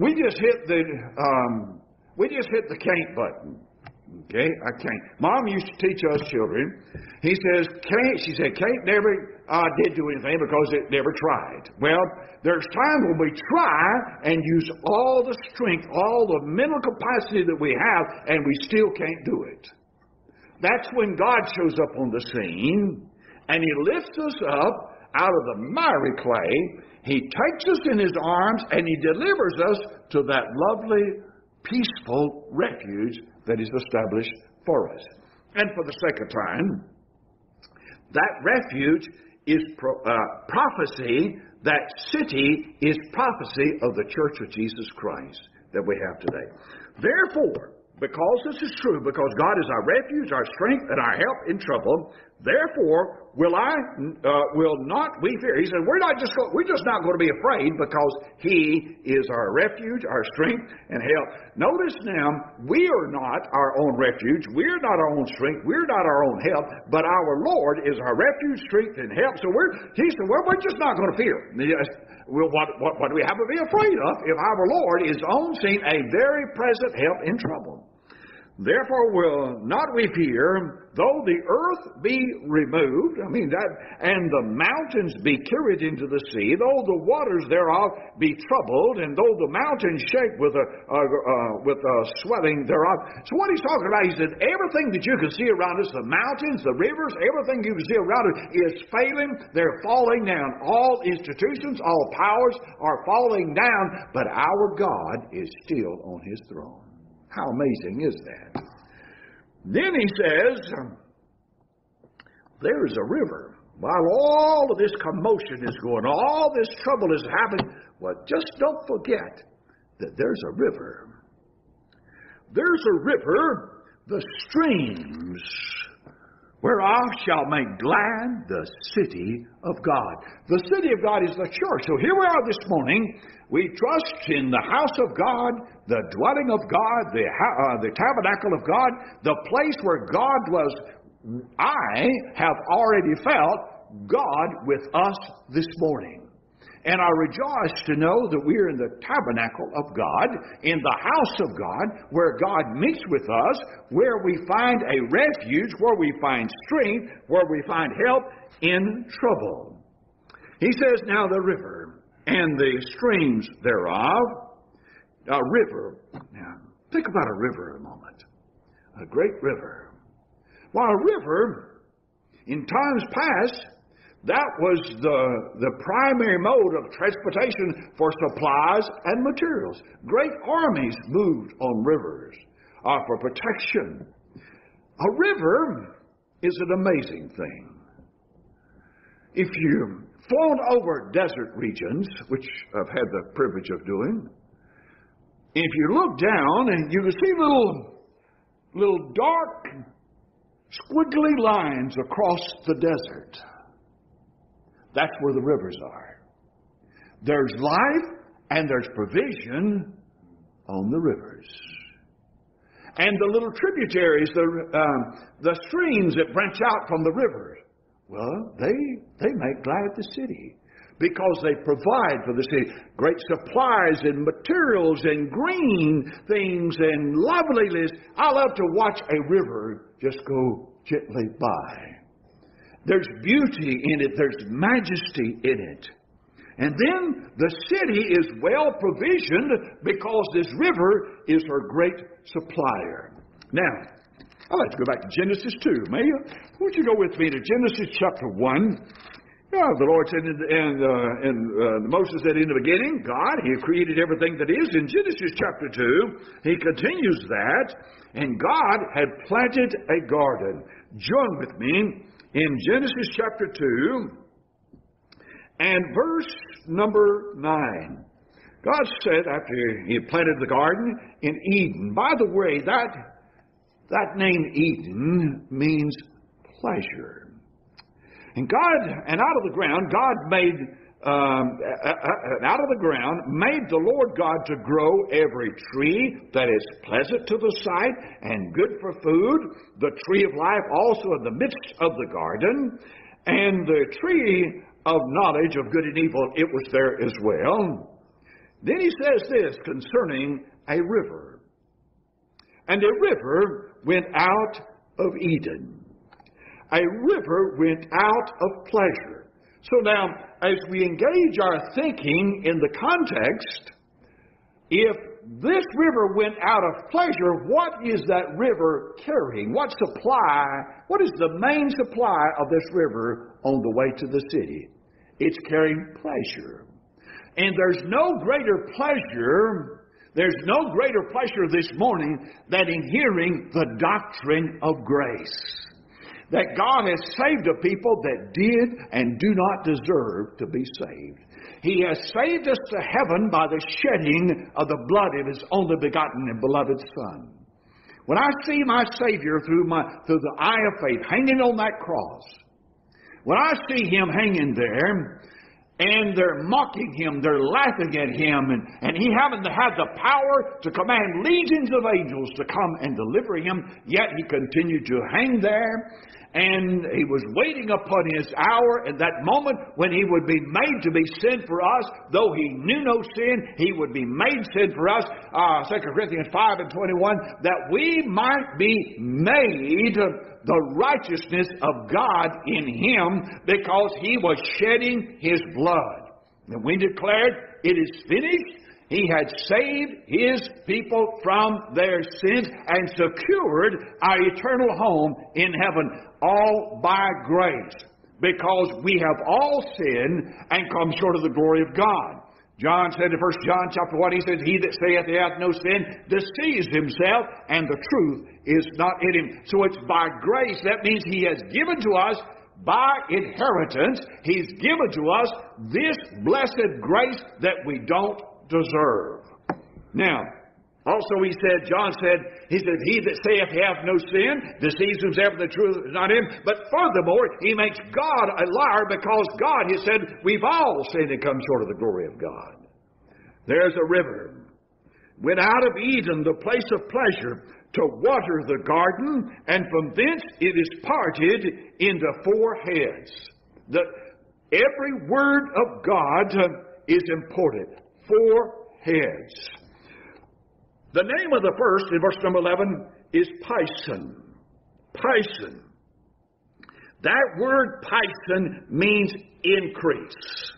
we just hit the um, we just hit the can't button. Okay, I can't. Mom used to teach us children. He says, can't, she said, can't never uh, did do anything because it never tried. Well, there's times when we try and use all the strength, all the mental capacity that we have, and we still can't do it. That's when God shows up on the scene and He lifts us up out of the miry clay. He takes us in His arms and He delivers us to that lovely, peaceful refuge that is established for us. And for the second time, that refuge is pro- uh, prophecy, that city is prophecy of the church of Jesus Christ that we have today. Therefore, because this is true, because God is our refuge, our strength, and our help in trouble, therefore will I uh, will not we fear. He said, we're not just we're just not going to be afraid because He is our refuge, our strength, and help. Notice now, we are not our own refuge, we're not our own strength, we're not our own help, but our Lord is our refuge, strength, and help. So we're He said, well, we're just not going to fear. Well, what, what, what do we have to be afraid of if our Lord is on scene, a very present help in trouble? Therefore will not we fear, though the earth be removed, I mean that, and the mountains be carried into the sea, though the waters thereof be troubled, and though the mountains shake with a with a swelling thereof. So what he's talking about, he said, everything that you can see around us, the mountains, the rivers, everything you can see around us is failing. They're falling down. All institutions, all powers are falling down, but our God is still on His throne. How amazing is that? Then he says, There's a river. While all of this commotion is going all this trouble is happening, well, just don't forget that there's a river. There's a river, the streams, whereof shall make glad the city of God. The city of God is the church. So here we are this morning. We trust in the house of God, the dwelling of God, the, uh, the tabernacle of God, the place where God was. I have already felt God with us this morning. And I rejoice to know that we're in the tabernacle of God, in the house of God, where God meets with us, where we find a refuge, where we find strength, where we find help in trouble. He says, Now the river and the streams thereof a river. Now, think about a river a moment. A great river. Well, a river, in times past, that was the, the primary mode of transportation for supplies and materials. Great armies moved on rivers uh, for protection. A river is an amazing thing. If you've flown over desert regions, which I've had the privilege of doing, if you look down and you can see little, little dark, squiggly lines across the desert, that's where the rivers are. There's life and there's provision on the rivers. And the little tributaries, the, um, the streams that branch out from the rivers, well, they, they make glad the city because they provide for the city great supplies and materials and green things and loveliness. I love to watch a river just go gently by. There's beauty in it, there's majesty in it. And then the city is well provisioned because this river is her great supplier. Now, I'd like to go back to Genesis 2, may you? Won't you go with me to Genesis chapter 1? Yeah, the Lord said, and, uh, and uh, Moses said in the beginning, God, He created everything that is. In Genesis chapter 2, He continues that, and God had planted a garden. Join with me in Genesis chapter 2 and verse number 9. God said after he planted the garden in Eden, by the way, that, that name Eden means pleasure. And God, and out of the ground, God made, um, uh, uh, uh, out of the ground, made the Lord God to grow every tree that is pleasant to the sight and good for food, the tree of life also in the midst of the garden, and the tree of knowledge of good and evil, it was there as well. Then he says this concerning a river. And a river went out of Eden. A river went out of pleasure. So now, as we engage our thinking in the context, if this river went out of pleasure, what is that river carrying? What supply, what is the main supply of this river on the way to the city? It's carrying pleasure. And there's no greater pleasure, there's no greater pleasure this morning than in hearing the doctrine of grace. That God has saved a people that did and do not deserve to be saved. He has saved us to heaven by the shedding of the blood of His only begotten and beloved Son. When I see my Savior through, my, through the eye of faith hanging on that cross, when I see Him hanging there, and they're mocking him, they're laughing at him, and, and he having to have the power to command legions of angels to come and deliver him, yet he continued to hang there, and he was waiting upon his hour and that moment when he would be made to be sin for us, though he knew no sin, he would be made sin for us, uh, 2 Corinthians 5 and 21, that we might be made the righteousness of God in him because he was shedding his blood. And we declared, It is finished. He had saved his people from their sins and secured our eternal home in heaven, all by grace, because we have all sinned and come short of the glory of God. John said in 1 John chapter 1, he says, He that saith he hath no sin deceives himself, and the truth is not in him. So it's by grace. That means he has given to us by inheritance, he's given to us this blessed grace that we don't deserve. Now, also, he said, John said, he said, He that saith he hath no sin deceives himself, the truth is not in him. But furthermore, he makes God a liar because God, he said, we've all sinned and come short of the glory of God. There's a river. Went out of Eden, the place of pleasure, to water the garden, and from thence it is parted into four heads. The, every word of God is important. Four heads. The name of the first in verse number 11 is Pison. Pison. That word Pison means increase.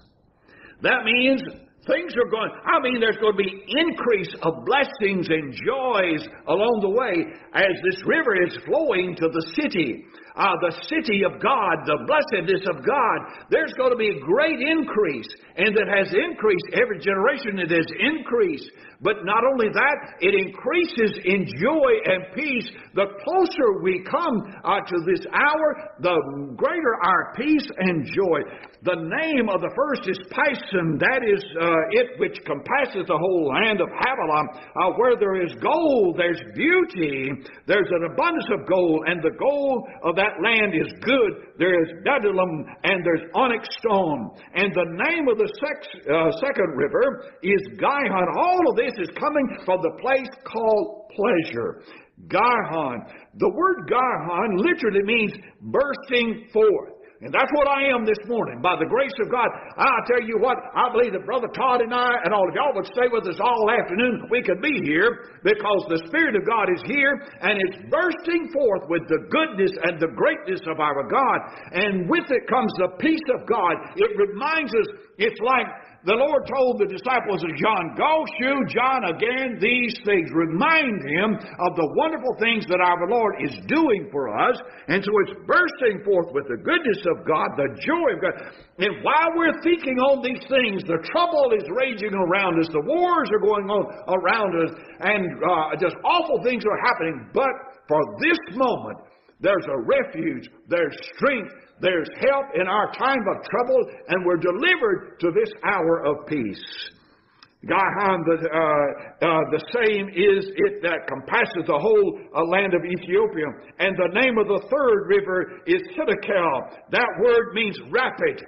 That means things are going, I mean, there's going to be increase of blessings and joys along the way as this river is flowing to the city uh, the city of God, the blessedness of God, there's going to be a great increase. And that has increased every generation, it has increased. But not only that, it increases in joy and peace. The closer we come uh, to this hour, the greater our peace and joy. The name of the first is Pison. That is uh, it which compasses the whole land of Havilah. Uh, where there is gold, there's beauty. There's an abundance of gold, and the gold of that land is good. There is bdellium and there's onyx stone. And the name of the sex, uh, second river is Gihon. All of this is coming from the place called pleasure. Gihon. The word Gihon literally means bursting forth. And that's what I am this morning. By the grace of God, I tell you what, I believe that Brother Todd and I and all of y'all would stay with us all afternoon we could be here because the Spirit of God is here and it's bursting forth with the goodness and the greatness of our God. And with it comes the peace of God. It reminds us, it's like the Lord told the disciples of John, Go shew John again these things. Remind him of the wonderful things that our Lord is doing for us. And so it's bursting forth with the goodness of God, the joy of God. And while we're thinking on these things, the trouble is raging around us, the wars are going on around us, and uh, just awful things are happening. But for this moment, there's a refuge, there's strength, there's help in our time of trouble, and we're delivered to this hour of peace. The, uh, uh, the same is it that compasses the whole uh, land of Ethiopia. And the name of the third river is Hiddekel. That word means rapid.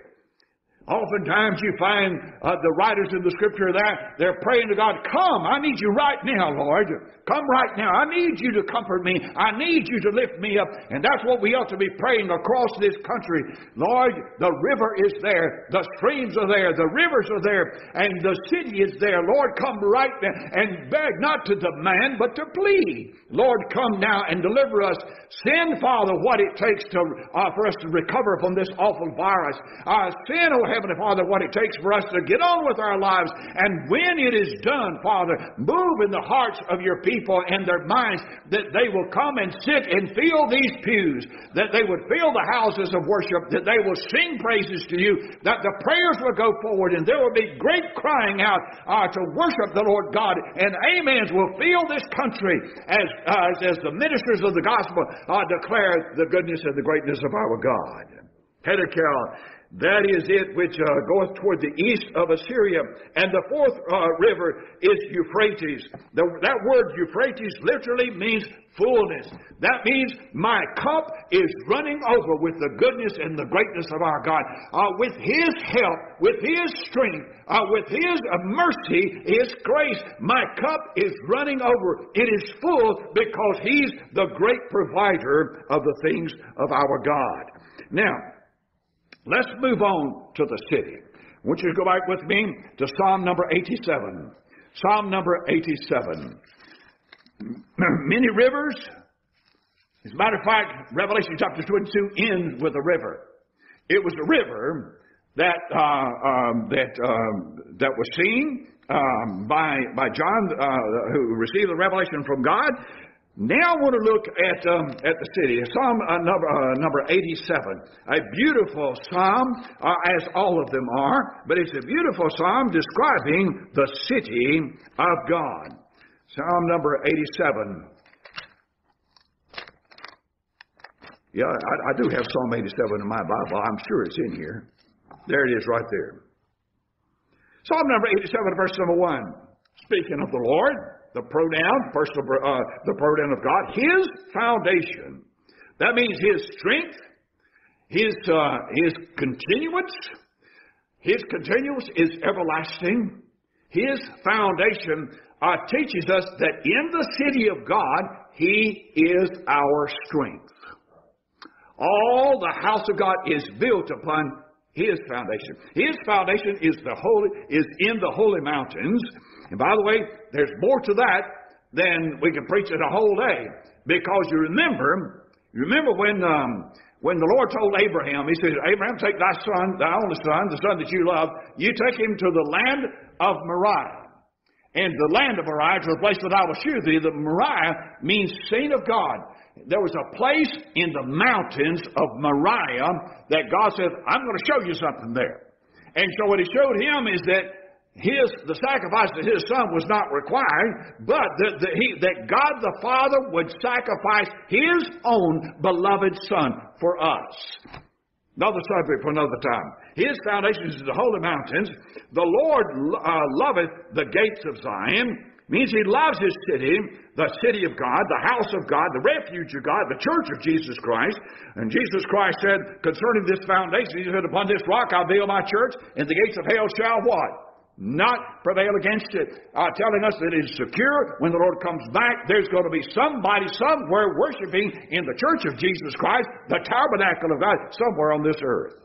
Oftentimes you find uh, the writers in the scripture that they're praying to God, come, I need you right now, Lord. Come right now. I need you to comfort me. I need you to lift me up. And that's what we ought to be praying across this country. Lord, the river is there. The streams are there. The rivers are there. And the city is there. Lord, come right now and beg not to demand, but to plead. Lord, come now and deliver us. Send, Father, what it takes to, uh, for us to recover from this awful virus. Uh, send, oh Heavenly Father, what it takes for us to get on with our lives. And when it is done, Father, move in the hearts of your people and their minds that they will come and sit and fill these pews, that they would fill the houses of worship, that they will sing praises to you, that the prayers will go forward, and there will be great crying out uh, to worship the Lord God, and amens will fill this country as, uh, as the ministers of the gospel uh, declare the goodness and the greatness of our God. Hiddekel that is it which uh, goeth toward the east of Assyria. And the fourth uh, river is Euphrates. The, that word Euphrates literally means fullness. That means my cup is running over with the goodness and the greatness of our God. Uh, with His help, with His strength, uh, with His uh, mercy, His grace, my cup is running over. It is full because He's the great provider of the things of our God. Now, Let's move on to the city. I want you to go back with me to Psalm number 87. Psalm number 87. (clears throat) Many rivers. As a matter of fact, Revelation chapter 22 ends with a river. It was a river that uh, um, that um, that was seen um, by by John, uh, who received the revelation from God, now I want to look at um, at the city. Psalm uh, number uh, number 87, a beautiful psalm, uh, as all of them are, but it's a beautiful psalm describing the city of God. Psalm number 87. Yeah, I, I do have Psalm 87 in my Bible. I'm sure it's in here. There it is, right there. Psalm number 87, verse number one. Speaking of the Lord the pronoun, personal, uh, the pronoun of God, His foundation. That means His strength, His, uh, His continuance. His continuance is everlasting. His foundation uh, teaches us that in the city of God, He is our strength. All the house of God is built upon His foundation. His foundation is the holy, is in the holy mountains. And by the way, there's more to that than we can preach it a whole day. Because you remember, you remember when um, when the Lord told Abraham, He said, Abraham, take thy son, thy only son, the son that you love, you take him to the land of Moriah. And the land of Moriah, to the place that I will shew thee, the Moriah means seen of God. There was a place in the mountains of Moriah that God said, I'm going to show you something there. And so what he showed him is that his the sacrifice of his son was not required, but that, that, he, that God the Father would sacrifice his own beloved son for us. Another subject for another time. His foundation is the holy mountains. The Lord uh, loveth the gates of Zion. Means he loves his city, the city of God, the house of God, the refuge of God, the church of Jesus Christ. And Jesus Christ said concerning this foundation, he said, Upon this rock I'll build my church, and the gates of hell shall what? Not prevail against it, uh, telling us that it is secure. When the Lord comes back, there's going to be somebody somewhere worshiping in the church of Jesus Christ, the tabernacle of God, somewhere on this earth.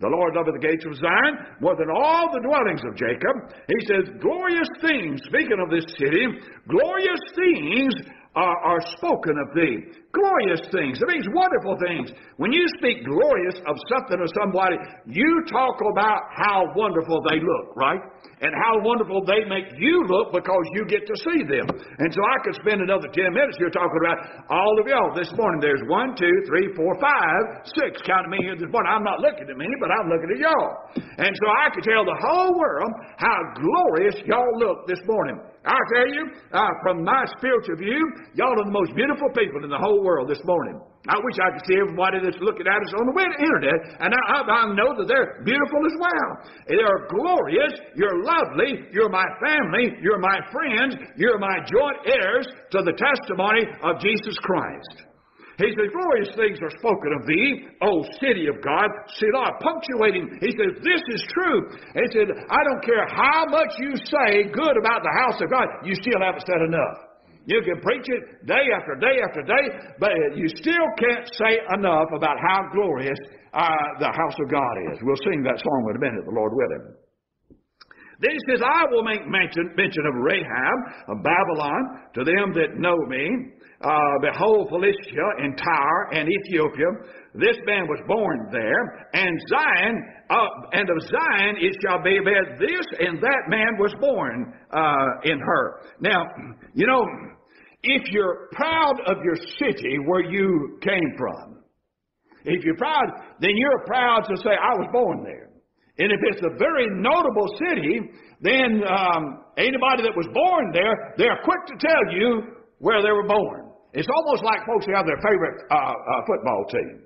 The Lord loveth the gates of Zion more than all the dwellings of Jacob. He says, Glorious things, speaking of this city, glorious things are, are spoken of thee. Glorious things. It means wonderful things. When you speak glorious of something or somebody, you talk about how wonderful they look, right? And how wonderful they make you look because you get to see them. And so I could spend another 10 minutes here talking about all of y'all this morning. There's one, two, three, four, five, six. Counting me here this morning. I'm not looking at me, but I'm looking at y'all. And so I could tell the whole world how glorious y'all look this morning. I tell you, uh, from my spiritual view, y'all are the most beautiful people in the whole world this morning. I wish I could see everybody that's looking at us on the way internet, and I, I, know that they're beautiful as well. They're glorious. You're lovely. You're my family. You're my friends. You're my joint heirs to the testimony of Jesus Christ. He says, Glorious things are spoken of thee, O city of God, Selah, punctuating. He says, This is true. he said, I don't care how much you say good about the house of God, you still haven't said enough. You can preach it day after day after day, but you still can't say enough about how glorious uh, the house of God is. We'll sing that song in a minute, the Lord willing. Then he says, I will make mention, mention of Rahab, of Babylon, to them that know me, uh, behold, Philistia and Tyre and Ethiopia, this man was born there, and Zion, uh, and of Zion it shall be that this and that man was born uh, in her. Now, you know, if you're proud of your city where you came from, if you're proud, then you're proud to say, I was born there. And if it's a very notable city, then um, anybody that was born there, they're quick to tell you where they were born. It's almost like folks who have their favorite uh, uh, football team.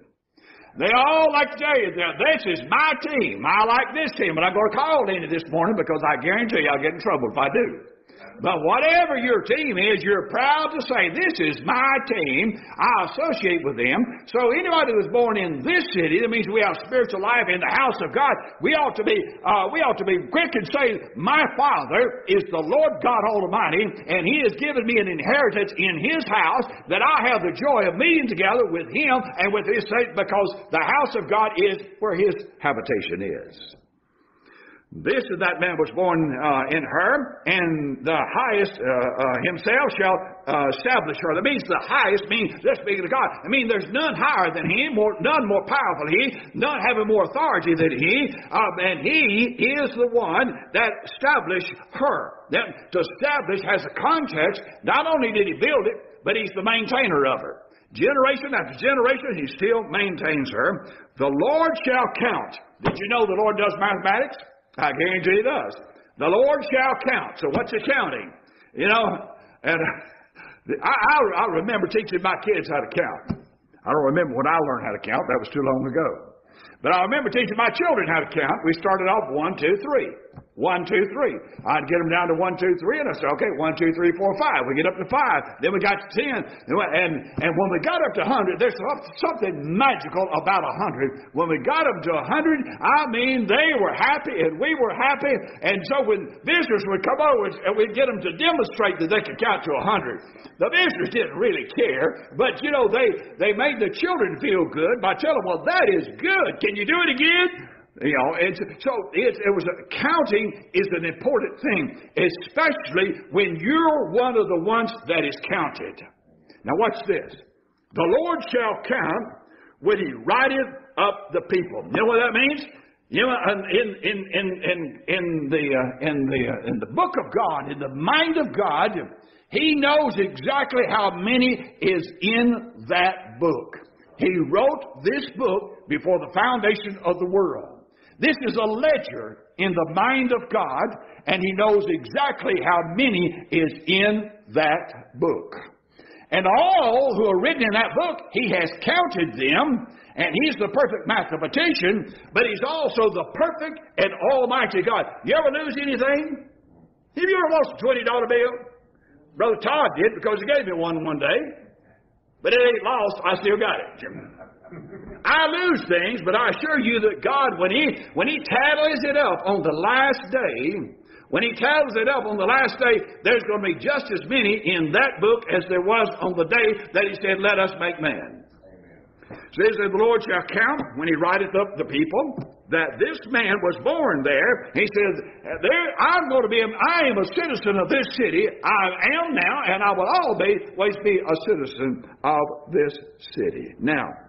They all like to tell you, this is my team. I like this team, but I'm going to call Danny this morning because I guarantee you I'll get in trouble if I do. But whatever your team is, you're proud to say, This is my team. I associate with them. So anybody who was born in this city, that means we have spiritual life in the house of God. We ought to be uh, we ought to be quick and say, My Father is the Lord God Almighty, and He has given me an inheritance in His house that I have the joy of meeting together with Him and with His saints because the house of God is where His habitation is. This is that man was born uh, in her, and the highest uh, uh, himself shall uh, establish her. That means the highest means, just speaking of God, I mean there's none higher than he, more, none more powerful than he, none having more authority than he, um, and he is the one that established her. That to establish has a context. Not only did he build it, but he's the maintainer of her. Generation after generation, he still maintains her. The Lord shall count. Did you know the Lord does mathematics? I guarantee he does. The Lord shall count. So what's he counting? You know, and I, I, I remember teaching my kids how to count. I don't remember when I learned how to count. That was too long ago. But I remember teaching my children how to count. We started off one, two, three. One, two, three. I'd get them down to one, two, three, and I said, okay, one, two, three, four, five. We get up to five. Then we got to ten. And, and when we got up to 100, there's something magical about a 100. When we got them to a 100, I mean, they were happy and we were happy. And so when visitors would come over and we'd get them to demonstrate that they could count to a 100, the visitors didn't really care. But, you know, they, they made the children feel good by telling them, well, that is good. Can you do it again? You know, and so it, it was a, counting is an important thing, especially when you're one of the ones that is counted. Now, watch this. The Lord shall count when He writeth up the people. You know what that means? You know, in in in in in the uh, in the uh, in the book of God, in the mind of God, He knows exactly how many is in that book. He wrote this book before the foundation of the world. This is a ledger in the mind of God, and He knows exactly how many is in that book. And all who are written in that book, He has counted them, and He's the perfect mathematician, but He's also the perfect and almighty God. You ever lose anything? Have you ever lost a $20 bill? Brother Todd did because he gave me one one day. But it ain't lost. I still got it. (laughs) I lose things, but I assure you that God, when He when He tallies it up on the last day, when He tallies it up on the last day, there's going to be just as many in that book as there was on the day that He said, "Let us make man." Says that the Lord shall count when He writeth up the people that this man was born there. He says, uh, "There, I'm going to be. I am a citizen of this city. I am now, and I will always be a citizen of this city." Now.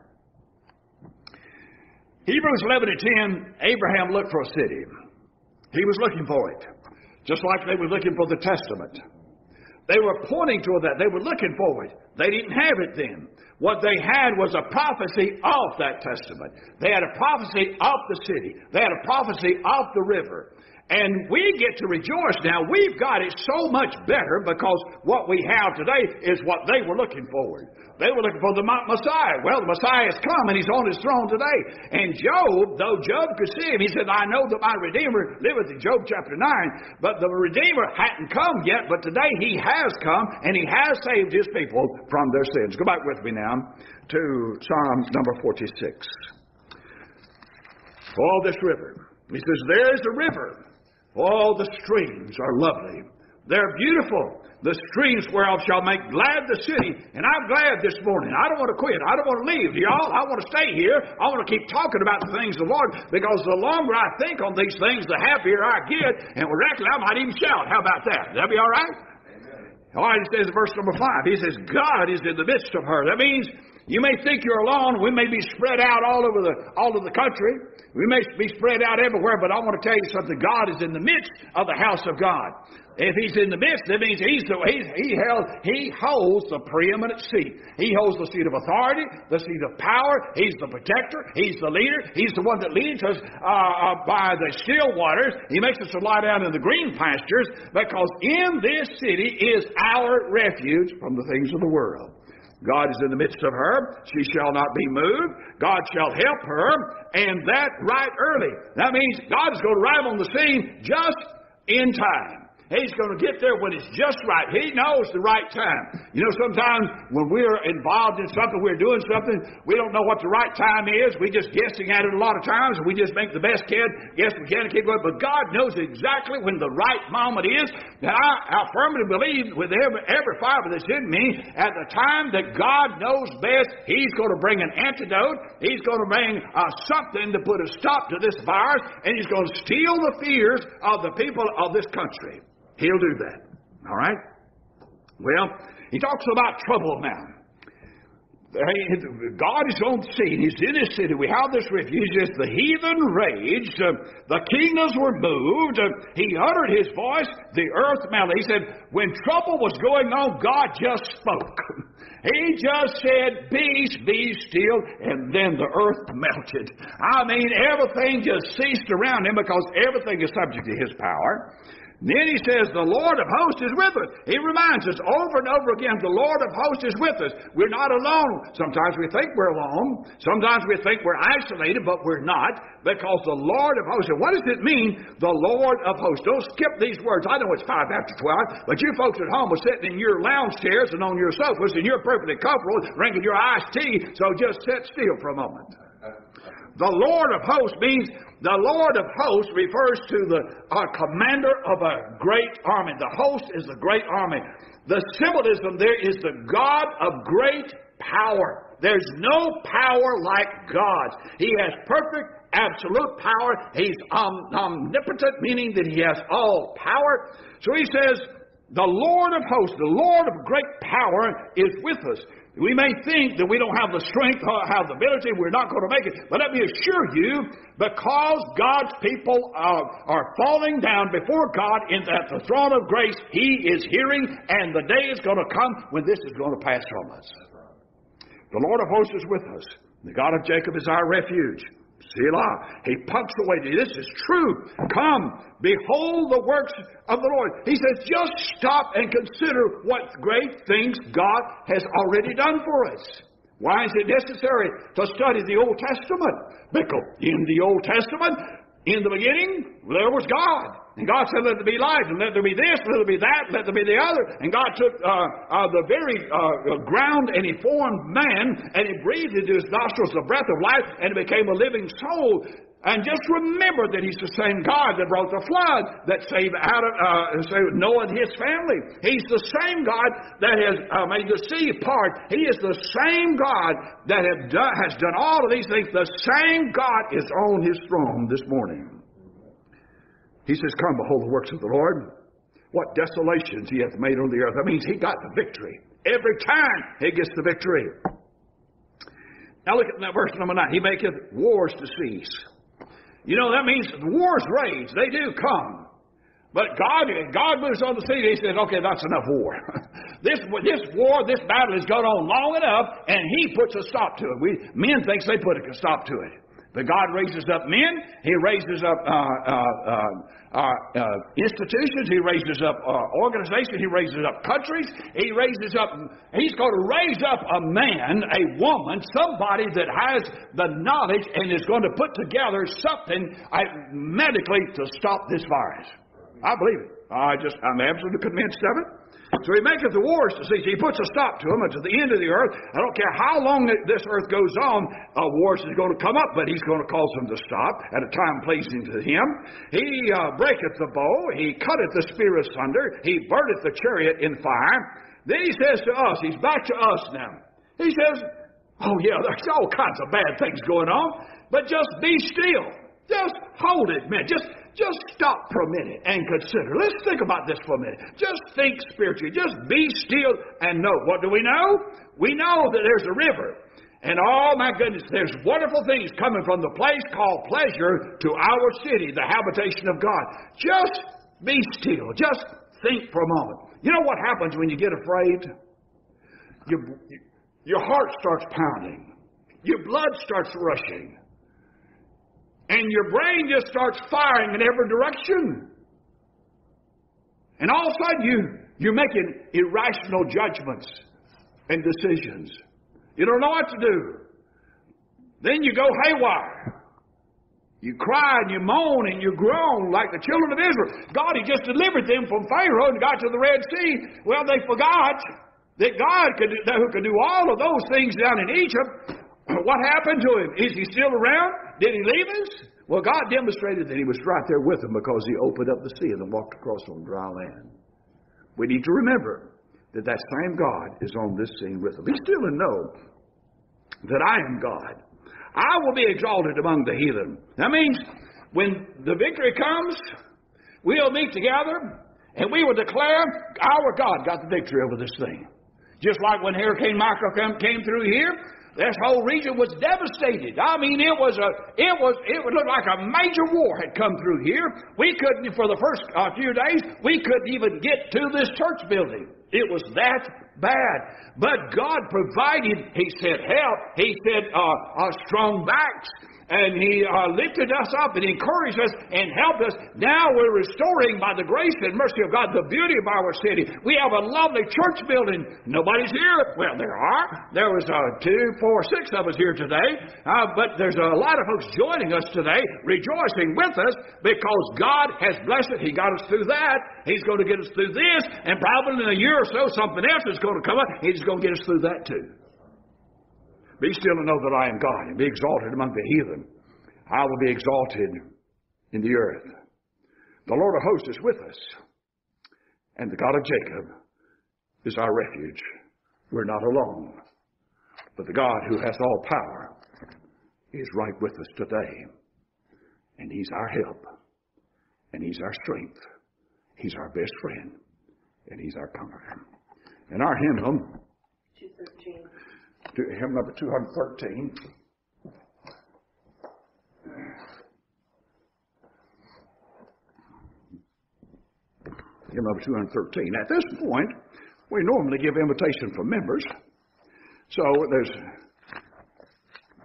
Hebrews 11 and 10, Abraham looked for a city. He was looking for it, just like they were looking for the Testament. They were pointing toward that. They were looking for it. They didn't have it then. What they had was a prophecy of that Testament. They had a prophecy of the city. They had a prophecy of the river. And we get to rejoice now. We've got it so much better because what we have today is what they were looking forward. They were looking for the Messiah. Well, the Messiah has come and he's on his throne today. And Job, though Job could see him, he said, I know that my Redeemer liveth in Job chapter 9. But the Redeemer hadn't come yet, but today he has come and he has saved his people from their sins. Go back with me now to Psalm number 46. Oh, this river. He says, There's a river all the streams are lovely. They're beautiful. The streams whereof shall make glad the city. And I'm glad this morning. I don't want to quit. I don't want to leave, y'all. I want to stay here. I want to keep talking about the things of the Lord because the longer I think on these things, the happier I get. And reckon I might even shout. How about that? That'd be all right? All right, he says in verse number five, he says, God is in the midst of her. That means you may think you're alone. We may be spread out all over the all over the country. We may be spread out everywhere, but I want to tell you something. God is in the midst of the house of God. If he's in the midst, that means he's the, he's, he held he holds the preeminent seat. He holds the seat of authority, the seat of power. He's the protector. He's the leader. He's the one that leads us uh, uh, by the still waters. He makes us to lie down in the green pastures because in this city is our refuge from the things of the world. God is in the midst of her. She shall not be moved. God shall help her, and that right early. That means God is going to arrive on the scene just in time. He's going to get there when it's just right. He knows the right time. You know, sometimes when we're involved in something, we're doing something, we don't know what the right time is. We're just guessing at it a lot of times, we just make the best kid guess we can and keep going. But God knows exactly when the right moment is. Now, I, I firmly believe with every, every fiber that's in me, at the time that God knows best, He's going to bring an antidote. He's going to bring uh, something to put a stop to this virus, and He's going to steal the fears of the people of this country. He'll do that. All right? Well, he talks about trouble now. God is on the scene. He's in his city. We have this refuge. The heathen raged, uh, the kingdoms were moved. Uh, he uttered his voice. The earth melted. He said, when trouble was going on, God just spoke. (laughs) He just said, Peace, be still, and then the earth melted. I mean, everything just ceased around him because everything is subject to his power. Then he says, The Lord of hosts is with us. He reminds us over and over again, the Lord of hosts is with us. We're not alone. Sometimes we think we're alone. Sometimes we think we're isolated, but we're not because the Lord of hosts. And what does it mean, the Lord of hosts? Don't skip these words. I know it's five after twelve, but you folks at home are sitting in your lounge chairs and on your sofas, and you're perfectly comfortable drinking your iced tea, so just sit still for a moment. (laughs) The Lord of hosts means the Lord of hosts refers to the uh, commander of a great army. The host is the great army. The symbolism there is the God of great power. There's no power like God's. He has perfect, absolute power. He's omnipotent, meaning that he has all power. So he says, the Lord of hosts, the Lord of great power is with us. We may think that we don't have the strength or have the ability, we're not going to make it. But let me assure you, because God's people are, are falling down before God in at the throne of grace, He is hearing, and the day is going to come when this is going to pass from us. The Lord of hosts is with us. The God of Jacob is our refuge. Selah. He punctuated. This is true. Come, behold the works of the Lord. He says, just stop and consider what great things God has already done for us. Why is it necessary to study the Old Testament? Because in the Old Testament, in the beginning, there was God. And God said, Let there be light, and let there be this, let there be that, let there be the other. And God took uh, uh, the very uh, ground and He formed man, and He breathed into his nostrils the breath of life, and it became a living soul. And just remember that He's the same God that brought the flood that saved of uh, saved Noah and his family. He's the same God that has uh, made the sea part. He is the same God that done, has done all of these things. The same God is on His throne this morning. He says, Come, behold the works of the Lord. What desolations He hath made on the earth. That means He got the victory. Every time He gets the victory. Now look at that verse number nine. He maketh wars to cease. You know, that means wars rage. They do come. But God, God moves on the scene. He says, okay, that's enough war. (laughs) this, this war, this battle has gone on long enough, and He puts a stop to it. We, men think they put a stop to it. But God raises up men. He raises up uh, uh, uh, uh, institutions. He raises up uh, organizations. He raises up countries. He raises up. He's going to raise up a man, a woman, somebody that has the knowledge and is going to put together something uh, medically to stop this virus. I believe it. I just, I'm absolutely convinced of it. So he maketh the wars to cease. He puts a stop to them unto the end of the earth. I don't care how long this earth goes on, a wars is going to come up, but he's going to cause them to stop at a time pleasing to him. He uh, breaketh the bow. He cutteth the spear asunder. He burneth the chariot in fire. Then he says to us, he's back to us now. He says, Oh, yeah, there's all kinds of bad things going on, but just be still. Just hold it, man. Just just stop for a minute and consider. Let's think about this for a minute. Just think spiritually. Just be still and know. What do we know? We know that there's a river. And oh my goodness, there's wonderful things coming from the place called pleasure to our city, the habitation of God. Just be still. Just think for a moment. You know what happens when you get afraid? Your, your heart starts pounding. Your blood starts rushing and your brain just starts firing in every direction. And all of a sudden, you, you're making irrational judgments and decisions. You don't know what to do. Then you go haywire. You cry and you moan and you groan like the children of Israel. God had just delivered them from Pharaoh and got to the Red Sea. Well, they forgot that God could, who could do all of those things down in Egypt, (clears throat) what happened to him? Is he still around? Did he leave us? Well, God demonstrated that he was right there with them because he opened up the sea and walked across on dry land. We need to remember that that same God is on this scene with them. Be still and know that I am God. I will be exalted among the heathen. That means when the victory comes, we'll meet together and we will declare our God got the victory over this thing. Just like when Hurricane Michael came through here, this whole region was devastated. I mean, it was a, it was, it would look like a major war had come through here. We couldn't, for the first uh, few days, we couldn't even get to this church building. It was that bad. But God provided, He said, help. He said, uh, uh, strong backs and He uh, lifted us up and encouraged us and helped us. Now we're restoring, by the grace and mercy of God, the beauty of our city. We have a lovely church building. Nobody's here. Well, there are. There was uh, two, four, six of us here today, uh, but there's a lot of folks joining us today, rejoicing with us because God has blessed it. He got us through that. He's going to get us through this, and probably in a year or so, something else is going to come up. He's going to get us through that too. Be still and know that I am God, and be exalted among the heathen. I will be exalted in the earth. The Lord of hosts is with us, and the God of Jacob is our refuge. We're not alone, but the God who has all power is right with us today, and He's our help, and He's our strength, He's our best friend, and He's our comforter. And our hymn, 213 hymn number 213. Hymn number 213. At this point, we normally give invitation for members. So there's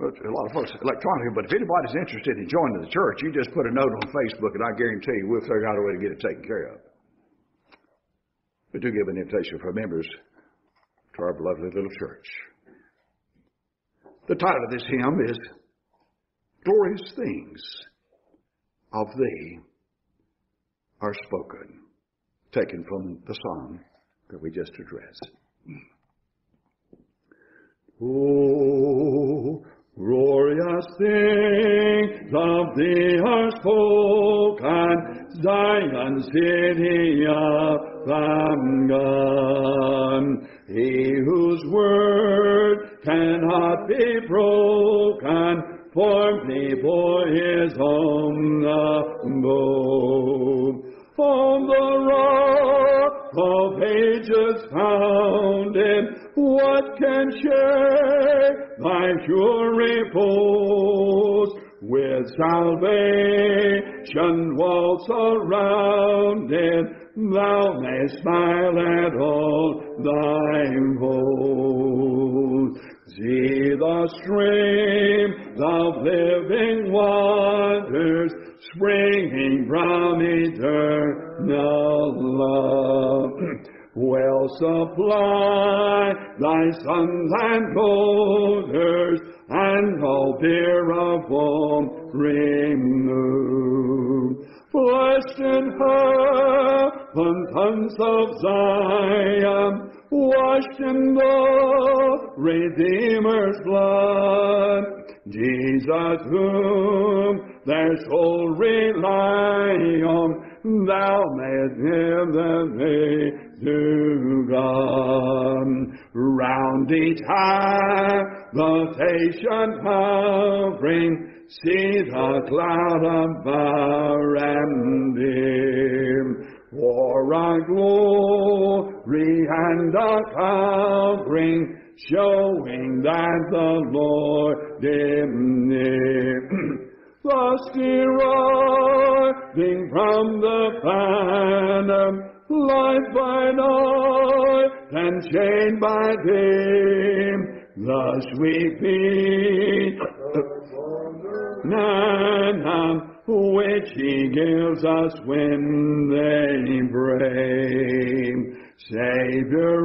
a lot of folks electronically, but if anybody's interested in joining the church, you just put a note on Facebook and I guarantee you we'll figure out a way to get it taken care of. We do give an invitation for members to our lovely little church. The title of this hymn is Glorious Things of Thee Are Spoken, taken from the song that we just addressed. Oh, glorious things of thee are spoken, Zion city of God. He whose word cannot be broken, for thee for his own abode. On the rock of ages founded, what can shake thy pure repose? With salvation walls surrounded, thou mayst smile at all thy woes. See the stream of living waters springing from eternal love. (clears throat) Will supply thy sons and daughters, and all fear of womb remove. Blessed in heaven, sons of Zion, washed in the Redeemer's blood. Jesus, whom their soul rely on, thou mayest give them way to God. Round each habitation hovering, see the cloud above and dim. For a glory and a covering, showing that the Lord is near. Lusty riding from the phantom, life by night and chained by day. Thus we manna which he gives us when they pray. Savior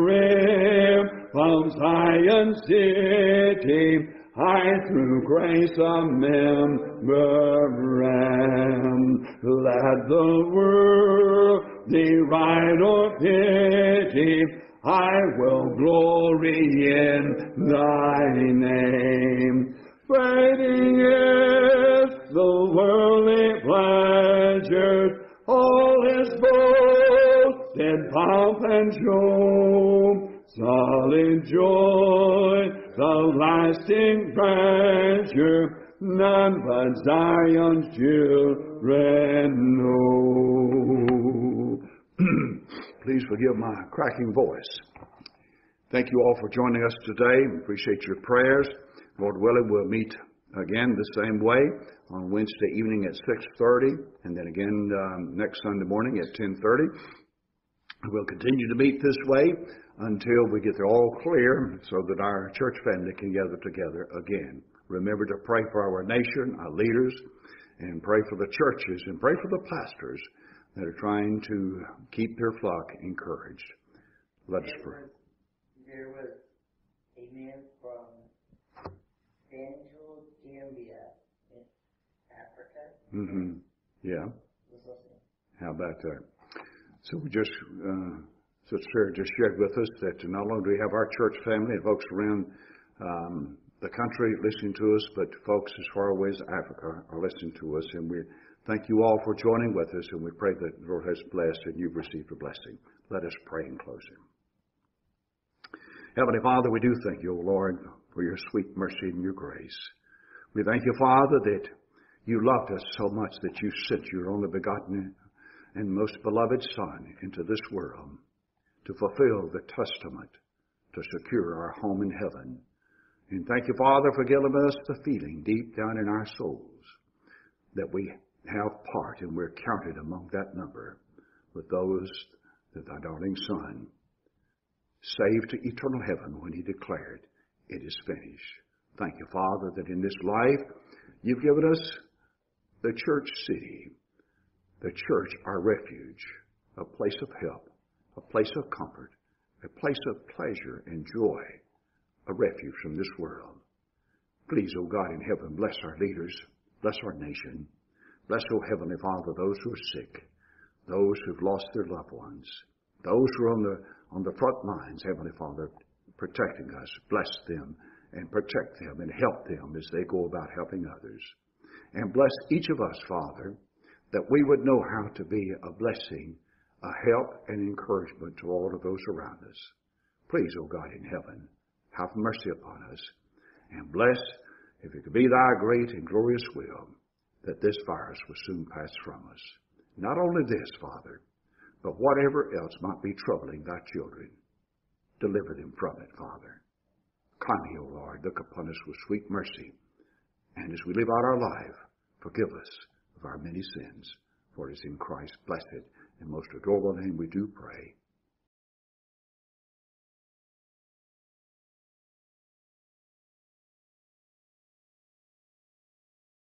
of Zion city, I through grace a member am. Let the world deride or pity, I will glory in thy name. Fading the worldly pleasures, all his boasted pomp and show. Solid joy, the lasting treasure, none but Zion's children know. (clears throat) Please forgive my cracking voice. Thank you all for joining us today. We Appreciate your prayers. Lord willing, we'll meet again the same way on Wednesday evening at 6:30, and then again um, next Sunday morning at 10:30. We'll continue to meet this way until we get all clear, so that our church family can gather together again. Remember to pray for our nation, our leaders, and pray for the churches, and pray for the pastors that are trying to keep their flock encouraged. Let us pray. There was a man from Gambia, in Africa, hmm Yeah. How about that? So we just, uh, Sister Sarah just shared with us that not only do we have our church family and folks around um, the country listening to us, but folks as far away as Africa are listening to us. And we thank you all for joining with us, and we pray that the Lord has blessed and you've received a blessing. Let us pray in closing. Heavenly Father, we do thank you, O Lord, for your sweet mercy and your grace. We thank you, Father, that you loved us so much that you sent your only begotten and most beloved Son into this world to fulfill the testament to secure our home in heaven. And thank you, Father, for giving us the feeling deep down in our souls that we have part and we're counted among that number with those that thy darling Son saved to eternal heaven when he declared, It is finished. Thank you, Father, that in this life you've given us the church city, the church our refuge, a place of help, a place of comfort, a place of pleasure and joy, a refuge from this world. Please, O God in heaven, bless our leaders, bless our nation. Bless, O Heavenly Father, those who are sick, those who've lost their loved ones, those who are on the, on the front lines, Heavenly Father, protecting us. Bless them and protect them and help them as they go about helping others. And bless each of us, Father, that we would know how to be a blessing, a help, and encouragement to all of those around us. Please, O God in heaven, have mercy upon us and bless, if it could be thy great and glorious will, that this virus will soon pass from us. Not only this, Father, but whatever else might be troubling thy children, deliver them from it, Father. Kindly, O Lord, look upon us with sweet mercy, and as we live out our life, forgive us of our many sins. For it is in Christ's blessed and most adorable name we do pray.